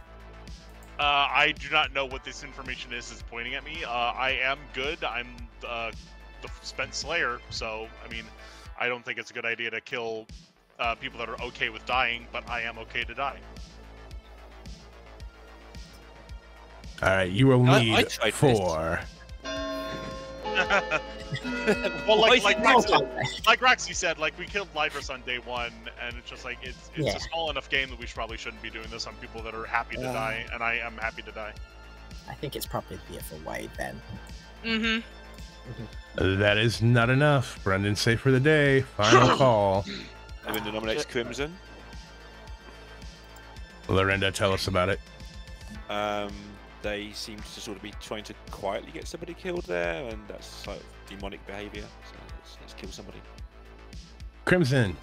Uh, I do not know what this information is. Is pointing at me. Uh, I am good. I'm uh, the spent slayer, so I mean, I don't think it's a good idea to kill uh, people that are okay with dying, but I am okay to die. All right, you will I- I need tried four. well, Why like is like it Roxy, not? like Roxy said, like we killed Lydris on day one, and it's just like it's it's Yeah. a small enough game that we should probably shouldn't be doing this on people that are happy to Yeah. die, and I am happy to die. I think it's probably the other way then. Mm-hmm. That is not enough. Brendan safe for the day. Final call. Linda nominates Crimson. Lorinda, tell us about it. Um, they seem to sort of be trying to quietly get somebody killed there, and that's like demonic behaviour. So let's, let's kill somebody. Crimson.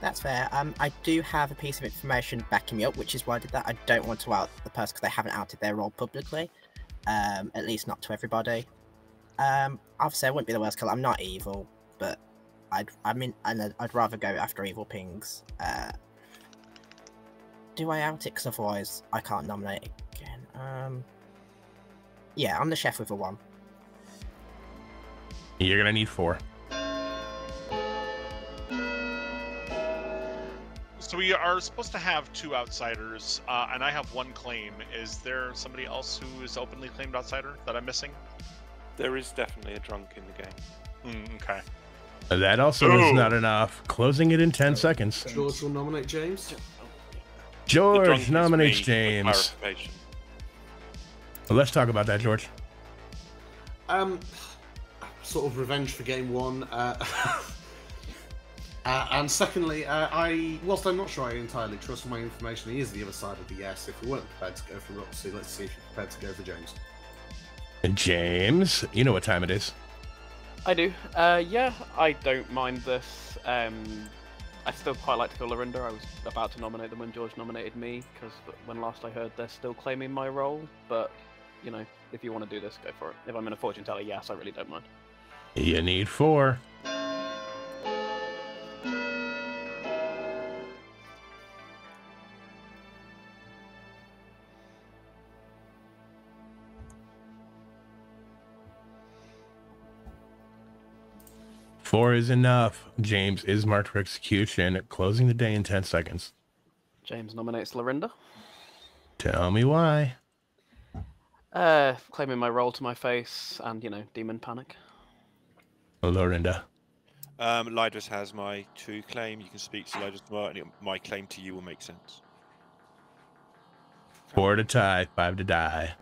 That's fair. Um, I do have a piece of information backing me up, which is why I did that. I don't want to out the person because they haven't outed their role publicly. Um, at least not to everybody. Um, obviously, I wouldn't be the worst killer. I'm not evil, but I'd, I mean, and I'd- I'd rather go after evil pings. Uh, do I out it? Because otherwise, I can't nominate again. Um, yeah, I'm the chef with a one. You're gonna need four. So we are supposed to have two outsiders, uh, and I have one claim. Is there somebody else who is openly claimed outsider that I'm missing? There is definitely a drunk in the game. Mm, okay. That also is not enough. Closing it in 10 seconds. George will nominate James. George is nominates James. clarification. Let's talk about that, George. Um, sort of revenge for game one. Uh, uh, and secondly, uh, I whilst I'm not sure I entirely trust my information, he is the other side of the yes. If we weren't prepared to go for Roxy, let's see if you're prepared to go for James. James, you know what time it is. I do. Uh, yeah, I don't mind this. Um, I still quite like to kill Lorinda. I was about to nominate them when George nominated me, because when last I heard, they're still claiming my role. But, you know, if you want to do this, go for it. If I'm in a fortune teller, yes, I really don't mind. You need four. Four is enough. James is marked for execution, closing the day in 10 seconds. James nominates Lorinda. Tell me why. Uh, claiming my role to my face, and, you know, demon panic. Lorinda. Um, Lydris has my two claim. You can speak to Lydris tomorrow, and it, my claim to you will make sense. Four to tie, five to die.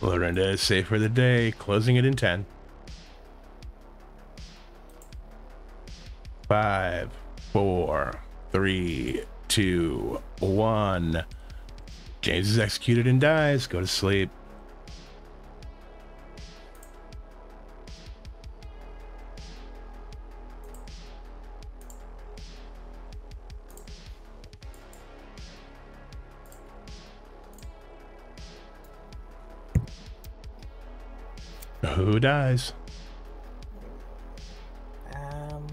Lorinda is safe for the day, closing it in 10. Five, four, three, two, one. James is executed and dies. Go to sleep. Dies? Um.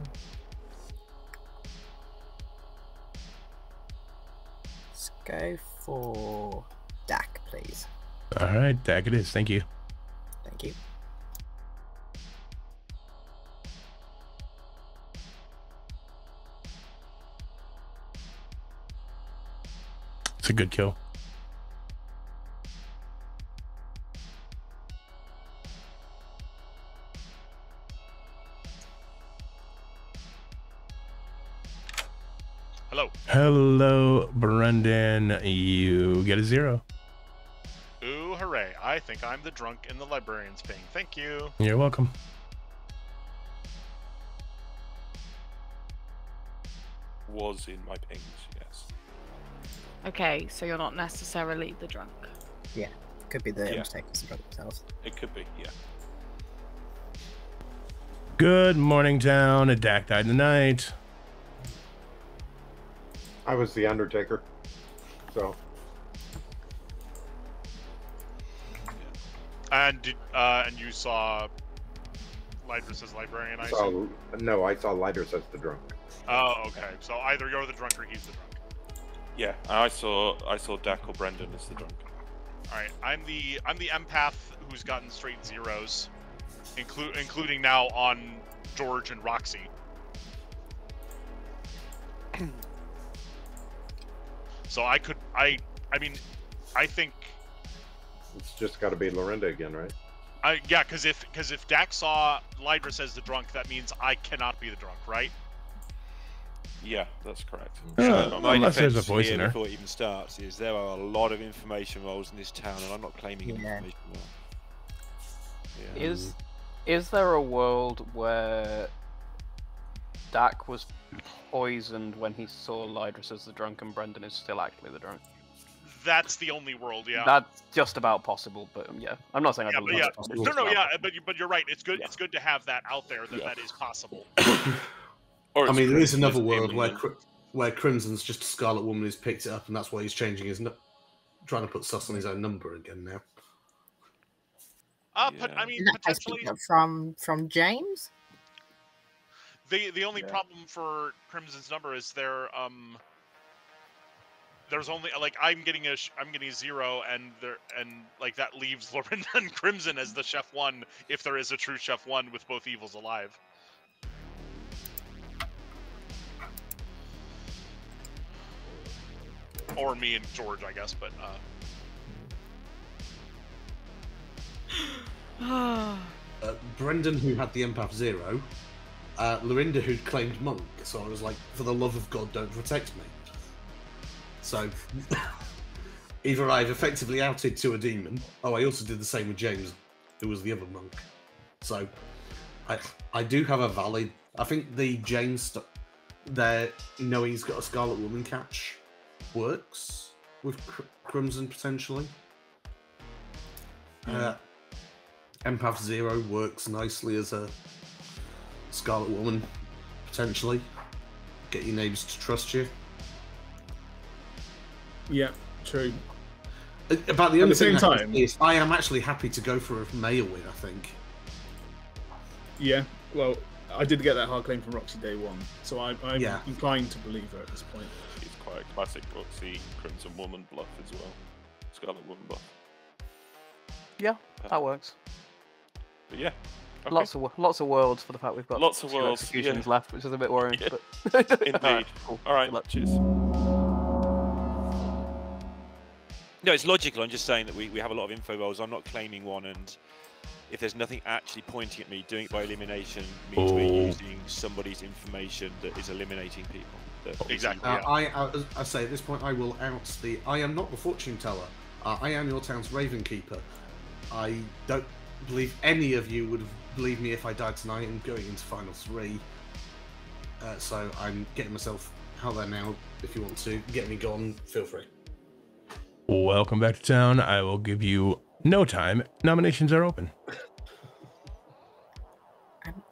Let's go for Dak, please. All right, Dak it is. Thank you. Thank you. It's a good kill. Brendan. You get a zero. Ooh, hooray. I think I'm the drunk in the librarian's ping. Thank you. You're welcome. Was in my pings, yes. Okay, so you're not necessarily the drunk. Yeah, could be the Yeah. mistakers and drunk themselves. It could be, yeah. Good morning, town. A Dak died tonight. I was the Undertaker. So And did, uh, and you saw Lydris as librarian, I saw, assume? no, I saw Lydris as the drunk. Oh, okay. So either you're the drunk or he's the drunk. Yeah, I saw I saw Dak or Brendan as the drunk. All right, I'm the I'm the empath who's gotten straight zeros, include including now on George and Roxy. So I could I I mean I think It's just got to be Lorinda again, right? I yeah because if because if Dax saw Lydris as the drunk, that means I cannot be the drunk, right? Yeah, that's correct. Uh, So My unless there's a voice here in there. before it even starts is there are a lot of information roles in this town, and I'm not claiming an Yeah. information role. Yeah. Is is there a world where Dak was poisoned when he saw Lydris as the drunk and Brendan is still actually the drunk? That's the only world, yeah. That's just about possible, but um, yeah, I'm not saying I yeah, believe but yeah. that's No, possible. no, yeah, but you, but you're right. It's good. Yeah. It's good to have that out there that Yeah. that is possible. Or I mean, there is another world where imminent. Cri- where Crimson's just a Scarlet Woman who's picked it up, and that's why he's changing his, nu- trying to put sus on his own number again now. Uh, but I mean, In that case, potentially, from from James. The the only Yeah. problem for Crimson's number is there um. There's only like I'm getting a sh- I'm getting a zero and there and like that leaves Lorinda and Crimson as the chef one if there is a true chef one with both evils alive. Or me and George, I guess, but uh, Uh, Brendan, who had the empath zero, uh, Lorinda, who'd claimed monk. So I was like, for the love of God, don't protect me. So either I've effectively outed to a demon. Oh, I also did the same with James, who was the other monk. So I I do have a valid. I think the James st- there knowing he's got a Scarlet Woman catch works with Cr- Crimson potentially. Uh, Empath Zero works nicely as a Scarlet Woman, potentially. Get your neighbours to trust you. Yeah, true. Uh, About the At the same thing I- time- is I am actually happy to go for a male win. I think. Yeah, well, I did get that hard claim from Roxy day one, so I, I'm Yeah. inclined to believe her at this point. She's quite a classic Roxy Crimson Woman bluff as well. Scarlet Woman bluff. Yeah, that works. But yeah. Okay. Lots of lots of worlds for the fact we've got Lots of worlds, executions yeah. left, which is a bit worrying. Yeah. But Indeed. Alright, cool. All right. Luck. Cheers. No, it's logical. I'm just saying that we, we have a lot of info rolls. I'm not claiming one, and if there's nothing actually pointing at me, doing it by elimination means Oh. we're using somebody's information that is eliminating people. that Exactly. Uh, I, I I say at this point I will out the. I am not the fortune teller. Uh, I am your town's raven keeper. I don't believe any of you would believe me if I die tonight and going into final three. Uh, so I'm getting myself out there now. If you want to get me gone, feel free. Welcome back to town. I will give you no time. Nominations are open. Um,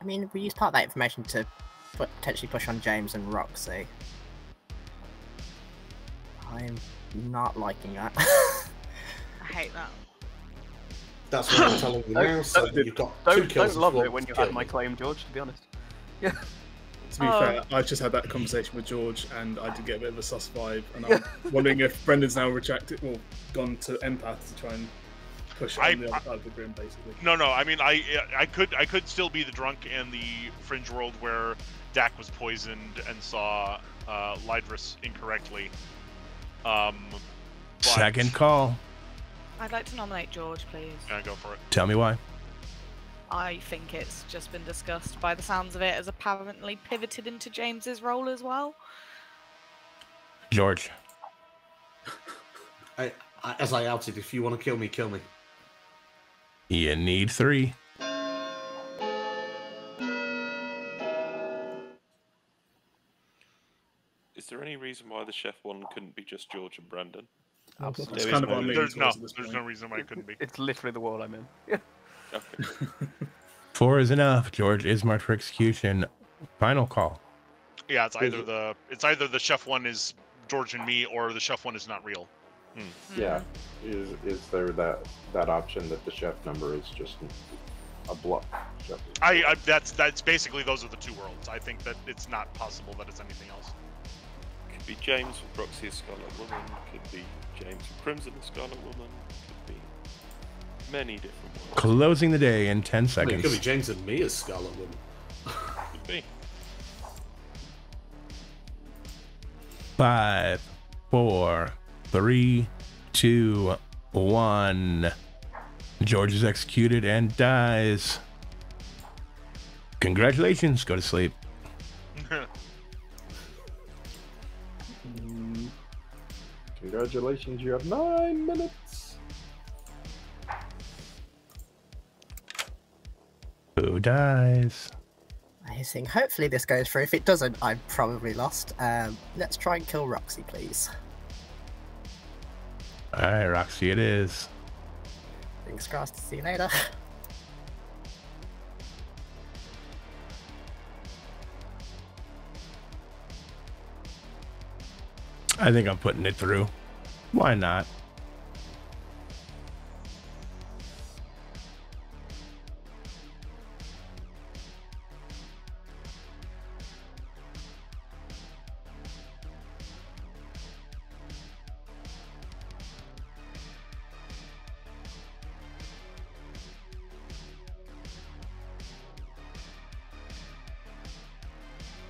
I mean, we use part of that information to put, potentially push on James and Roxy. I'm not liking that. I hate that. That's what I'm telling you now. Don't, So don't, you've got two don't, kills. don't love it when you kill had my claim, George, to be honest. Yeah. To be Oh. fair, I just had that conversation with George, and I did get a bit of a sus vibe, and I'm wondering if Brendan's now retracted or gone to empath to try and push I- on the other side of the grim, basically. No, no. I mean, I I could I could still be the drunk in the fringe world where Dak was poisoned and saw uh, Lydris incorrectly. Um, but- Second call. I'd like to nominate George, please. Yeah, go for it. Tell me why. I think it's just been discussed by the sounds of it as apparently pivoted into James's role as well. George. I, I, as I outed, if you want to kill me, kill me. You need three. Is there any reason why the chef one couldn't be just George and Brendan? That's There kind of no- There's no towards at this there's point. no reason why it couldn't be. It's literally the world I'm in. Yeah. Okay. Four is enough. George is marked for execution. Final call. Yeah, it's either the it's either the chef one is George and me, or the chef one is not real. Hmm. Yeah. Hmm. Is is there that that option that the chef number is just a bluff? I, I that's that's basically those are the two worlds. I think that it's not possible that it's anything else. Could be James with Roxy as Scarlet Woman. Could be James with Crimson as Scarlet Woman. Could be many different ones. Closing the day in 10 I mean, seconds. it could be James and me as Scarlet Woman. Could be. Five, four, three, two, one. George is executed and dies. Congratulations. Go to sleep. Congratulations, you have nine minutes. Who dies? I think hopefully this goes through. If it doesn't, I'm probably lost. Um, let's try and kill Roxy, please. All right, Roxy, it is. Fingers crossed. See you later. I think I'm putting it through. Why not?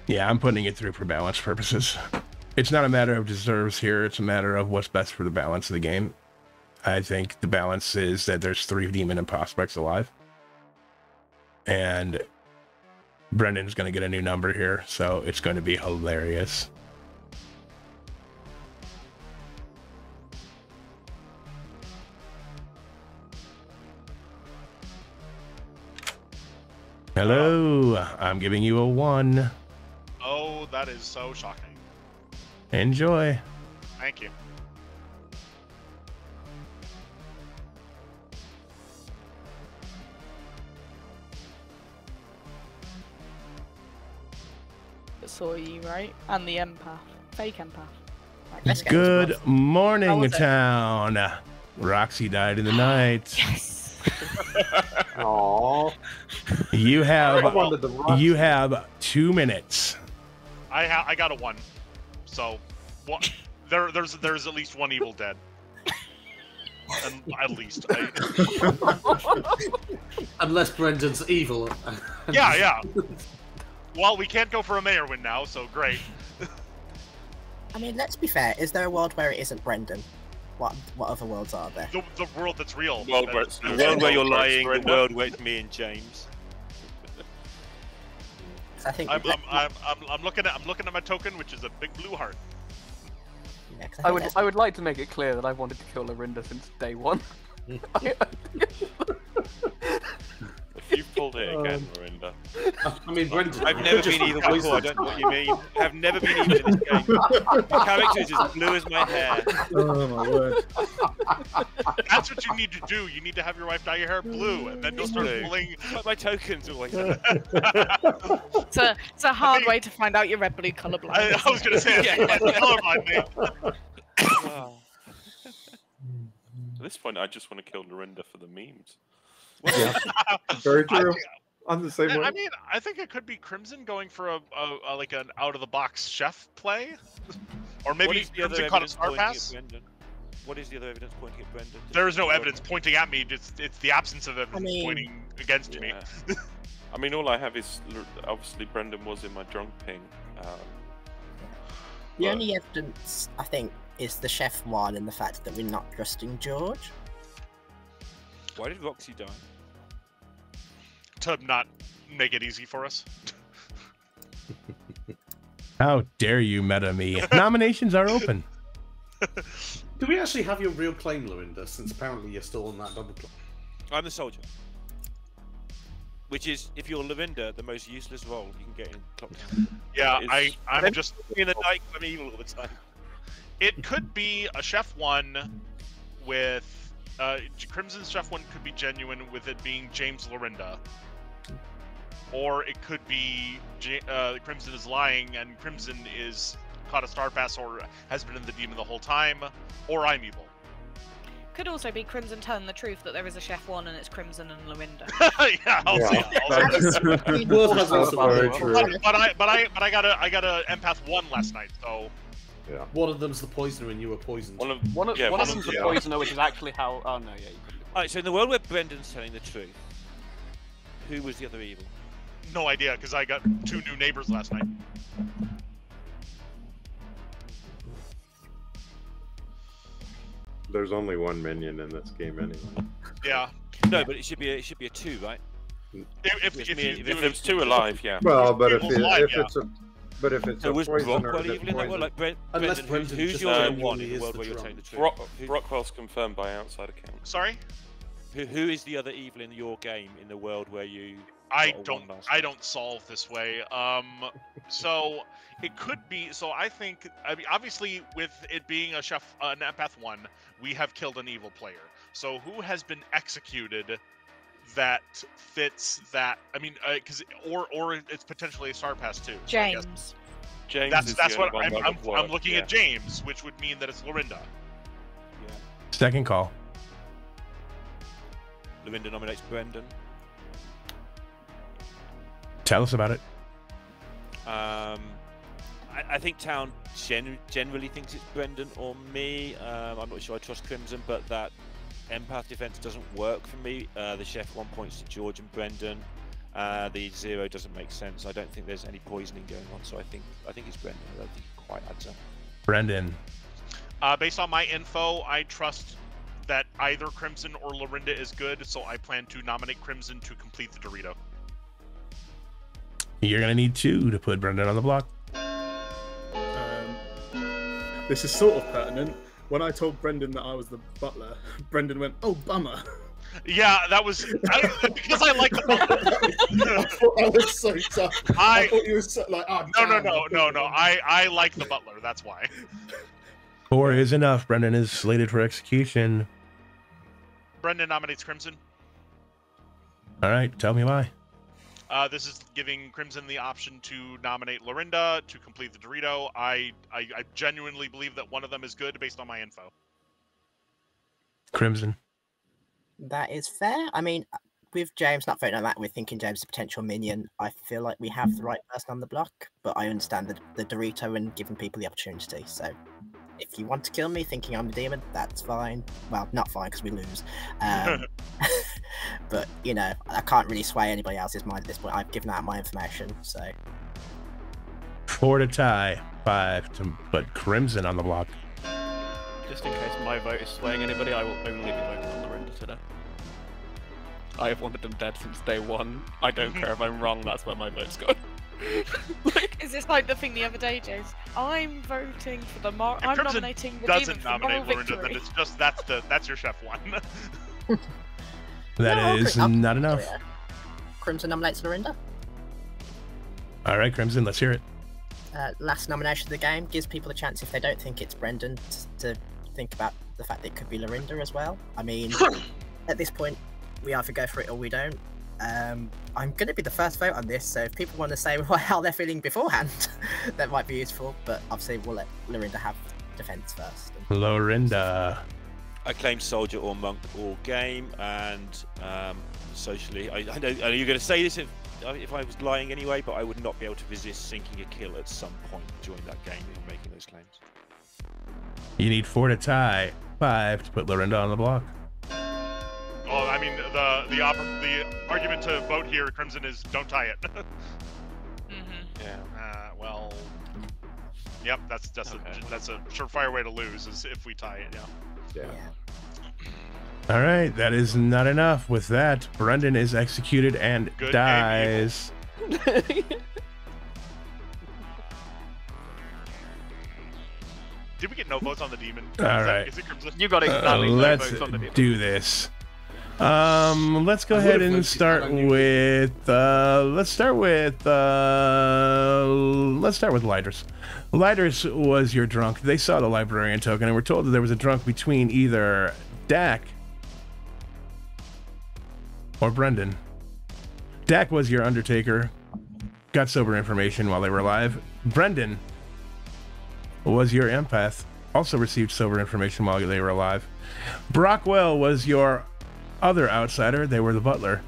Yeah, I'm putting it through for balance purposes. It's not a matter of deserves here, it's a matter of what's best for the balance of the game. I think the balance is that there's three demon and prospects alive. And Brendan's going to get a new number here, so it's going to be hilarious. Hello, I'm giving you a one. Oh, that is so shocking. Enjoy. Thank you. Saw you, right? And the empath. Fake empath. Let's Good this morning, How it? town. Roxy died in the night. Yes! Aww. You have wanted the Roxy. you have two minutes. I ha- I got a one, so one, there there's there's at least one evil dead. And at least, I, Unless Brendan's evil. yeah, yeah. Well, we can't go for a mayor win now, so great. I mean, let's be fair. Is there a world where it isn't Brendan? What what other worlds are there? The, the world that's real. World that- where the world where you're World where it's lying, the world where it's me and James. 'Cause I think I'm, I'm, I'm, I'm, I'm looking at I'm looking at my token, which is a big blue heart. yeah, 'cause I I would that's- I would like to make it clear that I've wanted to kill Lorinda since day one. I- If you've pulled it again, um, Lorinda. I mean, Brendan, I've never been either poison before. I don't know what you mean. I've never been evil in this game. My character is as blue as my hair. Oh my word. That's what you need to do. You need to have your wife dye your hair blue, and then you'll start pulling. Like my tokens always. It's a, it's a hard way to find out you're red blue colorblind. I, I was gonna say, Yeah. yeah. colorblind me. At this point, I just want to kill Lorinda for the memes. Yeah, very I true. think- I'm the same I, way. I mean, I think it could be Crimson going for a, a, a like an out of the box chef play, or maybe is the Crimson caught a star pass. What is the other evidence pointing at Brendan? There is no evidence pointing at me. It's it's the absence of evidence mean- pointing against me. I mean, all I have is obviously Brendan was in my drunk ping. Um, The but- only evidence I think is the chef one and the fact that we're not trusting George. Why did Roxy die? To not make it easy for us. How dare you meta me? Nominations are open. Do we actually have your real claim, Lorinda? Since apparently you're still on that double claim. I'm the soldier. Which is, if you're Lorinda, the most useless role you can get in Clocktower. Yeah, It's- I I'm just. In the night, I'm evil all the time. It could be a chef one with uh, Crimson's chef one could be genuine with it being James Lorinda, or it could be J- uh, Crimson is lying and Crimson is caught a star pass or has been in the demon the whole time, or I'm evil. Could also be Crimson telling the truth that there is a Chef One and it's Crimson and Lorinda. yeah, I'll Yeah. say That's World has lots of very true. But, but I but I but I got a I got a empath one last night, so Yeah. One of them's the poisoner and you were poisoned. one of One of, Yeah, one of them's the yeah. poisoner, which is actually how. Oh no, yeah, you couldn't. Alright, so in the world where Brendan's telling the truth, who was the other evil? no idea because I got two new neighbors last night. There's only one minion in this game anyway. Yeah, No, but it should be a, it should be a two, right? if if, Yes, if, me- you if do if it- there's two alive, yeah. Well, but if, People's it, life, if yeah. it's a but if it's So a was poisoner Brockwell that's evil in that world? Like Brent, Unless Brendan, who's, Brendan who's your genuinely one in the world the where you're drunk. telling the truth? Brock, Brockwell's confirmed by outside account. Sorry, Who, who is the other evil in your game in the world where you? I don't one I don't solve this way. Um, so it could be. So I think I mean obviously with it being a chef an empath one, we have killed an evil player. So who has been executed? That fits that. I mean, because or or it's potentially a star pass too. so I guess James. James That's is that's what I'm, I'm, I'm looking yeah. at James, which would mean that it's Lorinda. Yeah. Second call. Lorinda nominates Brendan. Tell us about it. Um, I, I think Town gen- generally thinks it's Brendan or me. Um, I'm not sure I trust Crimson, but that empath defense doesn't work for me. Uh, the chef one points to George and Brendan. Uh, the zero doesn't make sense. I don't think there's any poisoning going on, so I think I think it's Brendan. I don't think it quite adds up. Brendan. Uh, based on my info, I trust that either Crimson or Lorinda is good, so I plan to nominate Crimson to complete the Dorito. You're gonna need two to put Brendan on the block. Um, this is sort of pertinent. When I told Brendan that I was the butler, Brendan went, "Oh, bummer." Yeah, that was I, because I like the I thought that was so tough. I, I thought you were so, like, "Oh, no no damn, no I no thought no I I like the Butler. That's why. Four is enough. Brendan is slated for execution. Brendan nominates Crimson. All right, tell me why. Uh, this is giving Crimson the option to nominate Lorinda to complete the Dorito. I, I I genuinely believe that one of them is good based on my info. Crimson. That is fair. I mean, with James not voting on that, we're thinking James is a potential minion. I feel like we have the right person on the block, but I understand the, the Dorito and giving people the opportunity. So if you want to kill me thinking I'm the demon, that's fine. Well, not fine because we lose. Um, but, you know, I can't really sway anybody else's mind at this point. I've given out my information, so. Four to tie. Five to but Crimson on the block. Just in case my vote is swaying anybody, I will only be voting on Lorinda today. I have wanted them dead since day one. I don't care if I'm wrong, that's where my vote's gone. Like, Is this like the thing the other day, Jace? I'm voting for the mor- I'm Crimson nominating the Doesn't demon for moral nominate Lorinda, victory. then it's just that's the that's your chef one. That No, I'll is agree. I'll- not oh, enough. yeah. Crimson nominates Lorinda. All right, Crimson, let's hear it. Uh, last nomination of the game gives people a chance if they don't think it's Brendan t- to think about the fact that it could be Lorinda as well. I mean, at this point, we either go for it or we don't. Um, I'm going to be the first vote on this, so if people want to say how they're feeling beforehand, that might be useful. But obviously, we'll let Lorinda have defense first. Lorinda. I claim soldier or monk all game, and um, socially, I, I know, I know you're going to say this if, if I was lying anyway, but I would not be able to resist sinking a kill at some point during that game if I'm making those claims. You need four to tie, five to put Lorinda on the block. Oh, I mean, the the oppor- the argument to vote here, Crimson, is don't tie it. Mm-hmm. Yeah. uh, well, yep, that's that's Okay. a that's a surefire way to lose is if we tie it. Yeah. Yeah. All right, that is not enough. With that, Brendan is executed and Good dies. Did we get no votes on the demon? All is that- right. Is it you got Uh, no let's votes on the do this. Um, let's go ahead and start with. Uh, let's start with. Uh, let's start with Lydris. Lydris was your drunk. They saw the librarian token and were told that there was a drunk between either Dak or Brendan. Dak was your Undertaker. Got sober information while they were alive. Brendan was your empath. Also received sober information while they were alive. Brockwell was your other outsider. They were the butler.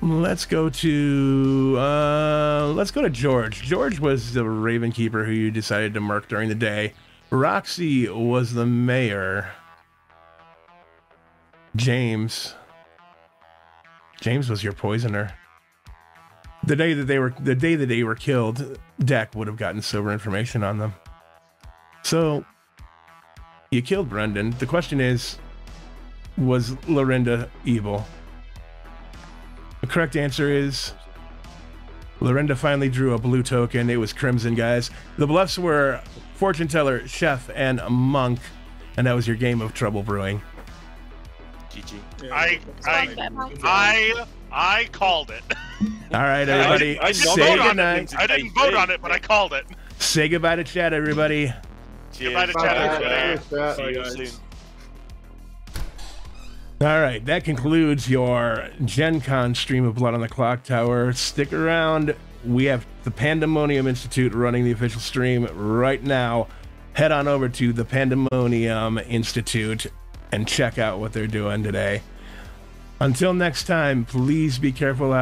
Let's go to uh, let's go to George. George was the Raven Keeper who you decided to murk during the day. Roxy was the mayor. James. James was your poisoner. The day that they were the day that they were killed, Dak would have gotten sober information on them. So you killed Brendan. The question is, was Lorinda evil? The correct answer is Lorinda finally drew a blue token. It was Crimson, guys. The bluffs were Fortune Teller, Chef, and Monk, and that was your game of trouble brewing. GG. I I I'm bet about- I I called it. All right, I everybody, didn't- I I didn't say vote on it. goodnight. I didn't vote on it, but I called it. Say goodbye to chat, everybody. Goodbye to Cheers. chat, everybody. See you guys. soon. All right, that concludes your Gen Con stream of Blood on the Clocktower. Stick around. We have the Pandemonium Institute running the official stream right now. Head on over to the Pandemonium Institute and check out what they're doing today. Until next time, please be careful out.